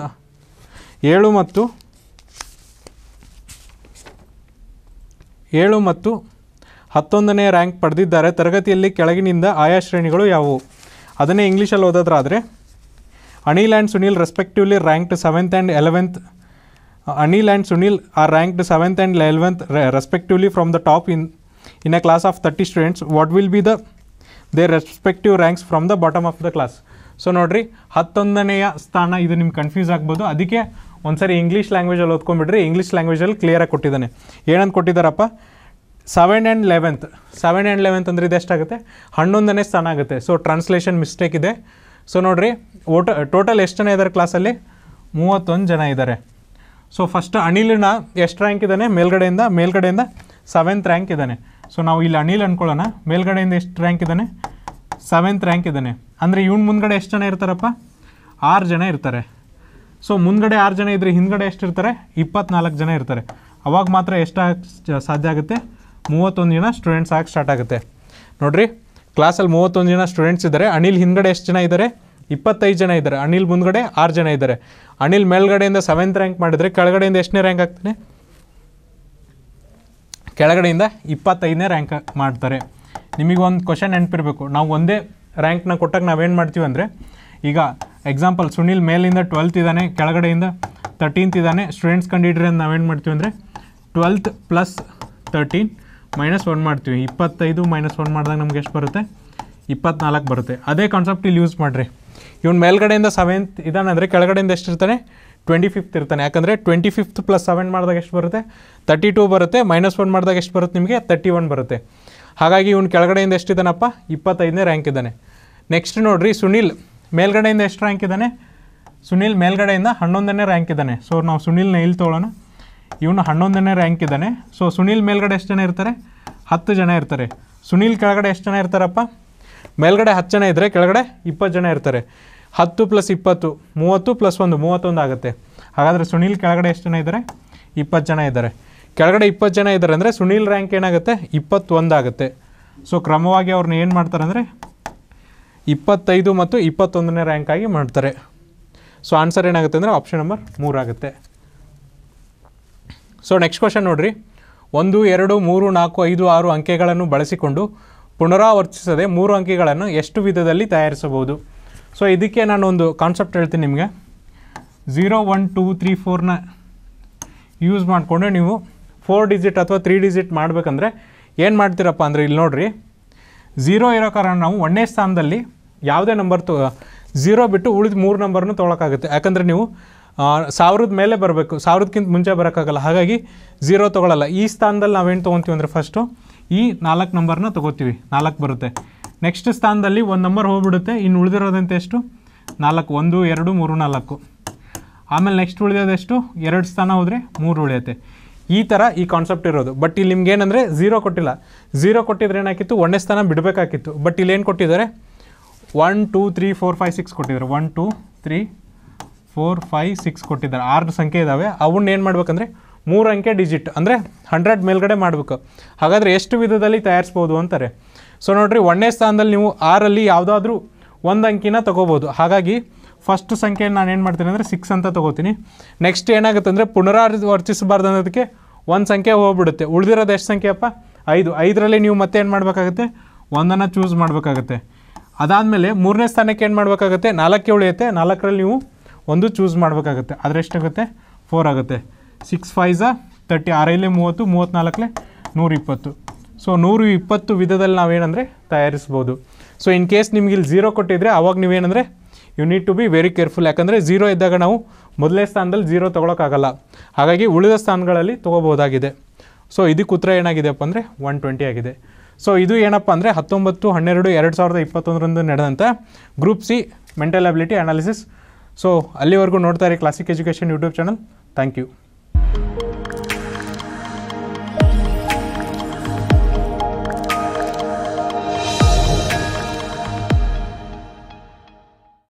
ಏಳು ಮತ್ತು ಏಳು ಮತ್ತು ಹತ್ತೊಂದನೇ ರ್ಯಾಂಕ್ ಪಡೆದಿದ್ದಾರೆ. ತರಗತಿಯಲ್ಲಿ ಕೆಳಗಿನಿಂದ ಆಯಾ ಶ್ರೇಣಿಗಳು ಯಾವುವು? ಅದನ್ನೇ ಇಂಗ್ಲೀಷಲ್ಲಿ ಓದೋದ್ರಾದರೆ, Anil and Sunil respectively ranked seventh and eleventh Anil and Sunil are ranked seventh and eleventh respectively from the top in in a class of thirty students what will be the they respective ranks from the bottom of the class so ನೋಡಿರಿ, ಹತ್ತೊಂದನೆಯ ಸ್ಥಾನ, ಇದು ನಿಮ್ಗೆ confuse ಆಗ್ಬೋದು. ಅದಕ್ಕೆ ಒಂದ್ಸರಿ English ಲ್ಯಾಂಗ್ವೇಜಲ್ಲಿ ಓದ್ಕೊಂಡ್ಬಿಡ್ರಿ English ಲ್ಯಾಂಗ್ವೇಜಲ್ಲಿ ಕ್ಲಿಯರಾಗಿ ಕೊಟ್ಟಿದ್ದಾನೆ. ಏನಂತ ಕೊಟ್ಟಿದ್ದಾರಪ್ಪ? Seven and eleventh seven and eleventh ಅಂದರೆ ಇದೆಷ್ಟಾಗುತ್ತೆ ಹನ್ನೊಂದನೇ ಸ್ಥಾನ ಆಗುತ್ತೆ. ಸೊ ಟ್ರಾನ್ಸ್ಲೇಷನ್ ಮಿಸ್ಟೇಕ್ ಇದೆ. ಸೊ ನೋಡಿರಿ ಓಟ ಟೋಟಲ್ ಎಷ್ಟು ಜನ ಇದ್ದಾರೆ ಕ್ಲಾಸಲ್ಲಿ ಮೂವತ್ತೊಂದು ಜನ ಇದ್ದಾರೆ ಸೊ ಫಸ್ಟ್ ಅನಿಲನ ಎಷ್ಟು ರ್ಯಾಂಕ್ ಇದ್ದಾನೆ? ಮೇಲ್ಗಡೆಯಿಂದ ಮೇಲ್ಗಡೆಯಿಂದ ಸೆವೆಂತ್ ರ್ಯಾಂಕ್ ಇದ್ದಾನೆ. ಸೊ ನಾವು ಇಲ್ಲಿ ಅನಿಲ್ ಅಂದ್ಕೊಳ್ಳೋಣ ಮೇಲ್ಗಡೆಯಿಂದ ಎಷ್ಟು ರ್ಯಾಂಕ್ ಇದ್ದಾನೆ? ಸೆವೆಂತ್ ರ್ಯಾಂಕ್ ಇದ್ದಾನೆ. ಅಂದರೆ ಇವ್ನ ಮುಂದ್ಗಡೆ ಎಷ್ಟು ಜನ ಇರ್ತಾರಪ್ಪ? ಆರು ಜನ ಇರ್ತಾರೆ. ಸೊ ಮುಂದ್ಗಡೆ ಆರು ಜನ ಇದ್ದರೆ ಹಿಂದ್ಗಡೆ ಎಷ್ಟು ಇರ್ತಾರೆ? ಇಪ್ಪತ್ನಾಲ್ಕು ಜನ ಇರ್ತಾರೆ. ಅವಾಗ ಮಾತ್ರ ಎಷ್ಟು ಸಾಧ್ಯ ಆಗುತ್ತೆ? ಮೂವತ್ತೊಂದು ಜನ ಸ್ಟೂಡೆಂಟ್ಸ್ ಆಗಿ ಸ್ಟಾರ್ಟ್ ಆಗುತ್ತೆ. ನೋಡಿರಿ ಕ್ಲಾಸಲ್ಲಿ ಮೂವತ್ತೊಂದು ಜನ ಸ್ಟೂಡೆಂಟ್ಸ್ ಇದ್ದಾರೆ. ಅನಿಲ್ ಹಿಂದ್ಗಡೆ ಎಷ್ಟು ಜನ ಇದ್ದಾರೆ? ಇಪ್ಪತ್ತೈದು ಜನ ಇದ್ದಾರೆ. ಅನಿಲ್ ಮುಂದ್ಗಡೆ ಆರು ಜನ ಇದ್ದಾರೆ. ಅನಿಲ್ ಮೇಲ್ಗಡೆಯಿಂದ ಸೆವೆಂತ್ ರ್ಯಾಂಕ್ ಮಾಡಿದರೆ ಕೆಳಗಡೆಯಿಂದ ಎಷ್ಟನೇ ರ್ಯಾಂಕ್ ಆಗ್ತಾನೆ? ಕೆಳಗಡೆಯಿಂದ ಇಪ್ಪತ್ತೈದನೇ ರ್ಯಾಂಕ್ ಮಾಡ್ತಾರೆ. ನಿಮಗೆ ಒಂದು ಕ್ವಶನ್ ನೆನಪಿರಬೇಕು. ನಾವು ಒಂದೇ ರ್ಯಾಂಕ್ನ ಕೊಟ್ಟಾಗ ನಾವೇನು ಮಾಡ್ತೀವಿ ಅಂದರೆ, ಈಗ ಎಕ್ಸಾಂಪಲ್ ಸುನಿಲ್ ಮೇಲಿಂದ ಟ್ವೆಲ್ತ್ ಇದ್ದಾನೆ, ಕೆಳಗಡೆಯಿಂದ ತರ್ಟೀನ್ತ್ ಇದ್ದಾನೆ. ಸ್ಟೂಡೆಂಟ್ಸ್ ಕಂಡಿಡ್ರಿ ಅಂತ ನಾವೇನು ಮಾಡ್ತೀವಿ ಅಂದರೆ twelfth plus thirteen minus one ಮಾಡ್ತೀವಿ. ಇಪ್ಪತ್ತೈದು ಮೈನಸ್ ಒನ್ ಮಾಡಿದಾಗ ನಮ್ಗೆ ಎಷ್ಟು ಬರುತ್ತೆ? ಇಪ್ಪತ್ನಾಲ್ಕು ಬರುತ್ತೆ. ಅದೇ ಕಾನ್ಸೆಪ್ಟ್ ಇಲ್ಲಿ ಯೂಸ್ ಮಾಡಿರಿ. ಇವ್ನು ಮೇಲ್ಗಡೆಯಿಂದ ಸೆವೆಂತ್ ಇದ್ದಾನೆ ಅಂದರೆ ಕೆಳಗಡೆಯಿಂದ ಎಷ್ಟು ಇರ್ತಾನೆ? ಟ್ವೆಂಟಿ ಫಿಫ್ತ್ ಇರ್ತಾನೆ. ಯಾಕಂದರೆ ಟ್ವೆಂಟಿ ಫಿಫ್ತ್ ಪ್ಲಸ್ ಸೆವೆನ್ ಮಾಡಿದಾಗ ಎಷ್ಟು ಬರುತ್ತೆ? ತರ್ಟಿ ಟೂ ಬರುತ್ತೆ. ಮೈನಸ್ ಒನ್ ಮಾಡಿದಾಗ ಎಷ್ಟು ಬರುತ್ತೆ ನಿಮಗೆ? ತರ್ಟಿ ಒನ್ ಬರುತ್ತೆ. ಹಾಗಾಗಿ ಇವ್ನು ಕೆಳಗಡೆಯಿಂದ ಎಷ್ಟಿದ್ದಾನಪ್ಪ ಇಪ್ಪತ್ತೈದನೇ ರ್ಯಾಂಕ್ ಇದ್ದಾನೆ. ನೆಕ್ಸ್ಟ್ ನೋಡಿರಿ ಸುನಿಲ್ ಮೇಲ್ಗಡೆಯಿಂದ ಎಷ್ಟು ರ್ಯಾಂಕ್ ಇದ್ದಾನೆ? ಸುನಿಲ್ ಮೇಲ್ಗಡೆಯಿಂದ ಹನ್ನೊಂದನೇ ರ್ಯಾಂಕ್ ಇದ್ದಾನೆ. ಸೊ ನಾವು ಸುನಿಲ್ನ ಇಲ್ಲಿ ತೊಗೊಳ್ಳೋಣ ಇವನು ಹನ್ನೊಂದನೇ ರ್ಯಾಂಕ್ ಇದ್ದಾನೆ. ಸೊ ಸುನಿಲ್ ಮೇಲ್ಗಡೆ ಎಷ್ಟು ಜನ ಇರ್ತಾರೆ? ಹತ್ತು ಜನ ಇರ್ತಾರೆ. ಸುನಿಲ್ ಕೆಳಗಡೆ ಎಷ್ಟು ಜನ ಇರ್ತಾರಪ್ಪ? ಮೇಲ್ಗಡೆ ಹತ್ತು ಜನ ಇದ್ದರೆ ಕೆಳಗಡೆ ಇಪ್ಪತ್ತು ಜನ ಇರ್ತಾರೆ. ಹತ್ತು ಪ್ಲಸ್ ಇಪ್ಪತ್ತು, ಮೂವತ್ತು ಪ್ಲಸ್ ಒಂದು, ಮೂವತ್ತೊಂದು ಆಗುತ್ತೆ. ಹಾಗಾದರೆ ಸುನಿಲ್ ಕೆಳಗಡೆ ಎಷ್ಟು ಜನ ಇದ್ದಾರೆ? ಇಪ್ಪತ್ತು ಜನ ಇದ್ದಾರೆ. ಕೆಳಗಡೆ ಇಪ್ಪತ್ತು ಜನ ಇದ್ದಾರೆ ಅಂದರೆ ಸುನಿಲ್ ರ್ಯಾಂಕ್ ಏನಾಗುತ್ತೆ? ಇಪ್ಪತ್ತೊಂದು ಆಗುತ್ತೆ. ಸೊ ಕ್ರಮವಾಗಿ ಅವ್ರನ್ನ ಏನು ಮಾಡ್ತಾರೆ ಅಂದರೆ ಇಪ್ಪತ್ತೈದು ಮತ್ತು ಇಪ್ಪತ್ತೊಂದನೇ ರ್ಯಾಂಕ್ ಆಗಿ ಮಾಡ್ತಾರೆ. ಸೊ ಆನ್ಸರ್ ಏನಾಗುತ್ತೆ ಅಂದರೆ ಆಪ್ಷನ್ ನಂಬರ್ ಮೂರಾಗುತ್ತೆ ಸೊ ನೆಕ್ಸ್ಟ್ ಕ್ವಶನ್ ನೋಡಿರಿ. ಒಂದು, ಎರಡು, ಮೂರು, ನಾಲ್ಕು, ಐದು, ಆರು ಅಂಕೆಗಳನ್ನು ಬಳಸಿಕೊಂಡು ಪುನರಾವರ್ತಿಸದೆ ಮೂರು ಅಂಕೆಗಳನ್ನು ಎಷ್ಟು ವಿಧದಲ್ಲಿ ತಯಾರಿಸಬಹುದು? ಸೊ ಇದಕ್ಕೆ ನಾನು ಒಂದು ಕಾನ್ಸೆಪ್ಟ್ ಹೇಳ್ತೀನಿ ನಿಮಗೆ. ಝೀರೋ ಒನ್ ಟೂ ತ್ರೀ ಫೋರ್ನ ಯೂಸ್ ಮಾಡಿಕೊಂಡು ನೀವು ಫೋರ್ ಡಿಜಿಟ್ ಅಥವಾ ತ್ರೀ ಡಿಜಿಟ್ ಮಾಡಬೇಕಂದ್ರೆ ಏನು ಮಾಡ್ತೀರಪ್ಪ ಅಂದರೆ ಇಲ್ಲಿ ನೋಡಿರಿ. ಝೀರೋ ಇರೋ ಕಾರಣ ನಾವು ಒಂದನೇ ಸ್ಥಾನದಲ್ಲಿ ಯಾವುದೇ ನಂಬರ್ ತೊ ಝೀರೋ ಬಿಟ್ಟು ಉಳಿದ ಮೂರು ನಂಬರ್ನು ತೊಗೊಳಕ್ಕಾಗುತ್ತೆ. ಯಾಕಂದರೆ ನೀವು ಸಾವಿರದ ಮೇಲೆ ಬರಬೇಕು. ಸಾವಿರದಕ್ಕಿಂತ ಮುಂಚೆ ಬರೋಕ್ಕಾಗಲ್ಲ. ಹಾಗಾಗಿ ಝೀರೋ ತೊಗೊಳಲ್ಲ. ಈ ಸ್ಥಾನದಲ್ಲಿ ನಾವೇನು ತೊಗೊತೀವಿ ಅಂದರೆ ಫಸ್ಟು ಈ ನಾಲ್ಕು ನಂಬರ್ನ ತೊಗೋತೀವಿ. ನಾಲ್ಕು ಬರುತ್ತೆ. ನೆಕ್ಸ್ಟ್ ಸ್ಥಾನದಲ್ಲಿ ಒಂದು ನಂಬರ್ ಹೋಗ್ಬಿಡುತ್ತೆ. ಇನ್ನು ಉಳಿದಿರೋದಂತೆ ಎಷ್ಟು? ನಾಲ್ಕು. ಒಂದು, ಎರಡು, ಮೂರು, ನಾಲ್ಕು. ಆಮೇಲೆ ನೆಕ್ಸ್ಟ್ ಉಳಿಯೋದೆಷ್ಟು ಎರಡು ಸ್ಥಾನ ಹೋದರೆ ಮೂರು ಉಳಿಯುತ್ತೆ. ಈ ಥರ ಈ ಕಾನ್ಸೆಪ್ಟ್ ಇರೋದು. ಬಟ್ ಇಲ್ಲಿ ನಿಮ್ಗೆ ಏನಂದರೆ ಝೀರೋ ಕೊಟ್ಟಿಲ್ಲ. ಝೀರೋ ಕೊಟ್ಟಿದ್ರೆ ಏನಾಗಿತ್ತು ಒಂದನೇ ಸ್ಥಾನ ಬಿಡಬೇಕಾಗಿತ್ತು. ಬಟ್ ಇಲ್ಲಿ ಏನು ಕೊಟ್ಟಿದ್ದಾರೆ? One two three four five six ಕೊಟ್ಟಿದ್ದಾರೆ one two three four five six ಕೊಟ್ಟಿದ್ದಾರೆ. ಆರು ಸಂಖ್ಯೆ ಇದ್ದಾವೆ ಅವನ್ನ ಏನು ಮಾಡ್ಬೇಕಂದ್ರೆ ಮೂರು ಅಂಕೆ ಡಿಜಿಟ್ ಅಂದರೆ ಹಂಡ್ರೆಡ್ ಮೇಲ್ಗಡೆ ಮಾಡಬೇಕು. ಹಾಗಾದರೆ ಎಷ್ಟು ವಿಧದಲ್ಲಿ ತಯಾರಿಸ್ಬೋದು ಅಂತಾರೆ? ಸೊ ನೋಡಿರಿ, ಒಂದನೇ ಸ್ಥಾನದಲ್ಲಿ ನೀವು ಆರಲ್ಲಿ ಯಾವುದಾದ್ರೂ ಒಂದು ಅಂಕಿನ ತೊಗೋಬೋದು. ಹಾಗಾಗಿ ಫಸ್ಟ್ ಸಂಖ್ಯೆ ನಾನು ಏನು ಮಾಡ್ತೀನಿ ಅಂದರೆ ಸಿಕ್ಸ್ ಅಂತ ತೊಗೋತೀನಿ. ನೆಕ್ಸ್ಟ್ ಏನಾಗುತ್ತೆ ಅಂದರೆ ಪುನರಾವರ್ತಿಸಬಾರ್ದು ಅನ್ನೋದಕ್ಕೆ ಒಂದು ಸಂಖ್ಯೆ ಹೋಗ್ಬಿಡುತ್ತೆ. ಉಳಿದಿರೋದು ಎಷ್ಟು ಸಂಖ್ಯೆಯಪ್ಪ? ಐದು. ಐದರಲ್ಲಿ ನೀವು ಮತ್ತೆ ಏನು ಮಾಡಬೇಕಾಗುತ್ತೆ? ಒಂದನ್ನು ಚೂಸ್ ಮಾಡಬೇಕಾಗುತ್ತೆ. ಅದಾದಮೇಲೆ ಮೂರನೇ ಸ್ಥಾನಕ್ಕೆ ಏನು ಮಾಡಬೇಕಾಗುತ್ತೆ? ನಾಲ್ಕೇ ಉಳಿಯುತ್ತೆ ನಾಲ್ಕರಲ್ಲಿ ನೀವು ಒಂದು ಚೂಸ್ ಮಾಡಬೇಕಾಗುತ್ತೆ. ಆದರೆ ಎಷ್ಟಾಗುತ್ತೆ? ಫೋರ್ ಆಗುತ್ತೆ. ಸಿಕ್ಸ್ ಫೈಝ ತರ್ಟಿ ಆರೈಲೆ ಮೂವತ್ತು ಮೂವತ್ತ್ನಾಲ್ಕಲೆ ನೂರ ಇಪ್ಪತ್ತು ಸೊ ನೂರು ಇಪ್ಪತ್ತು ವಿಧದಲ್ಲಿ ನಾವೇನಂದರೆ ತಯಾರಿಸ್ಬೋದು. ಸೊ ಇನ್ ಕೇಸ್ ನಿಮ್ಗೆ ಇಲ್ಲಿ ಝೀರೋ ಕೊಟ್ಟಿದ್ರೆ ಅವಾಗ ನೀವೇನಂದರೆ you need to be very careful ಯಾಕಂದರೆ ಝೀರೋ ಇದ್ದಾಗ ನಾವು ಮೊದಲನೇ ಸ್ಥಾನದಲ್ಲಿ ಝೀರೋ ತೊಗೊಳಕ್ಕಾಗಲ್ಲ. ಹಾಗಾಗಿ ಉಳಿದ ಸ್ಥಾನಗಳಲ್ಲಿ ತೊಗೋಬೋದಾಗಿದೆ ಸೊ ಇದಕ್ಕೆ ಉತ್ತರ ಏನಾಗಿದೆಪ್ಪ ಅಂದರೆ ಒನ್ ಆಗಿದೆ. ಸೊ ಇದು ಏನಪ್ಪ ಅಂದರೆ ಹತ್ತೊಂಬತ್ತು, ಹನ್ನೆರಡು, ಎರಡು ಸಾವಿರದ ಇಪ್ಪತ್ತೊಂದರಂದು ನಡೆದಂಥ group C mental ability analysis so ಅಲ್ಲಿವರೆಗೂ ನೋಡ್ತಾ ಇರಿ classic education YouTube channel thank you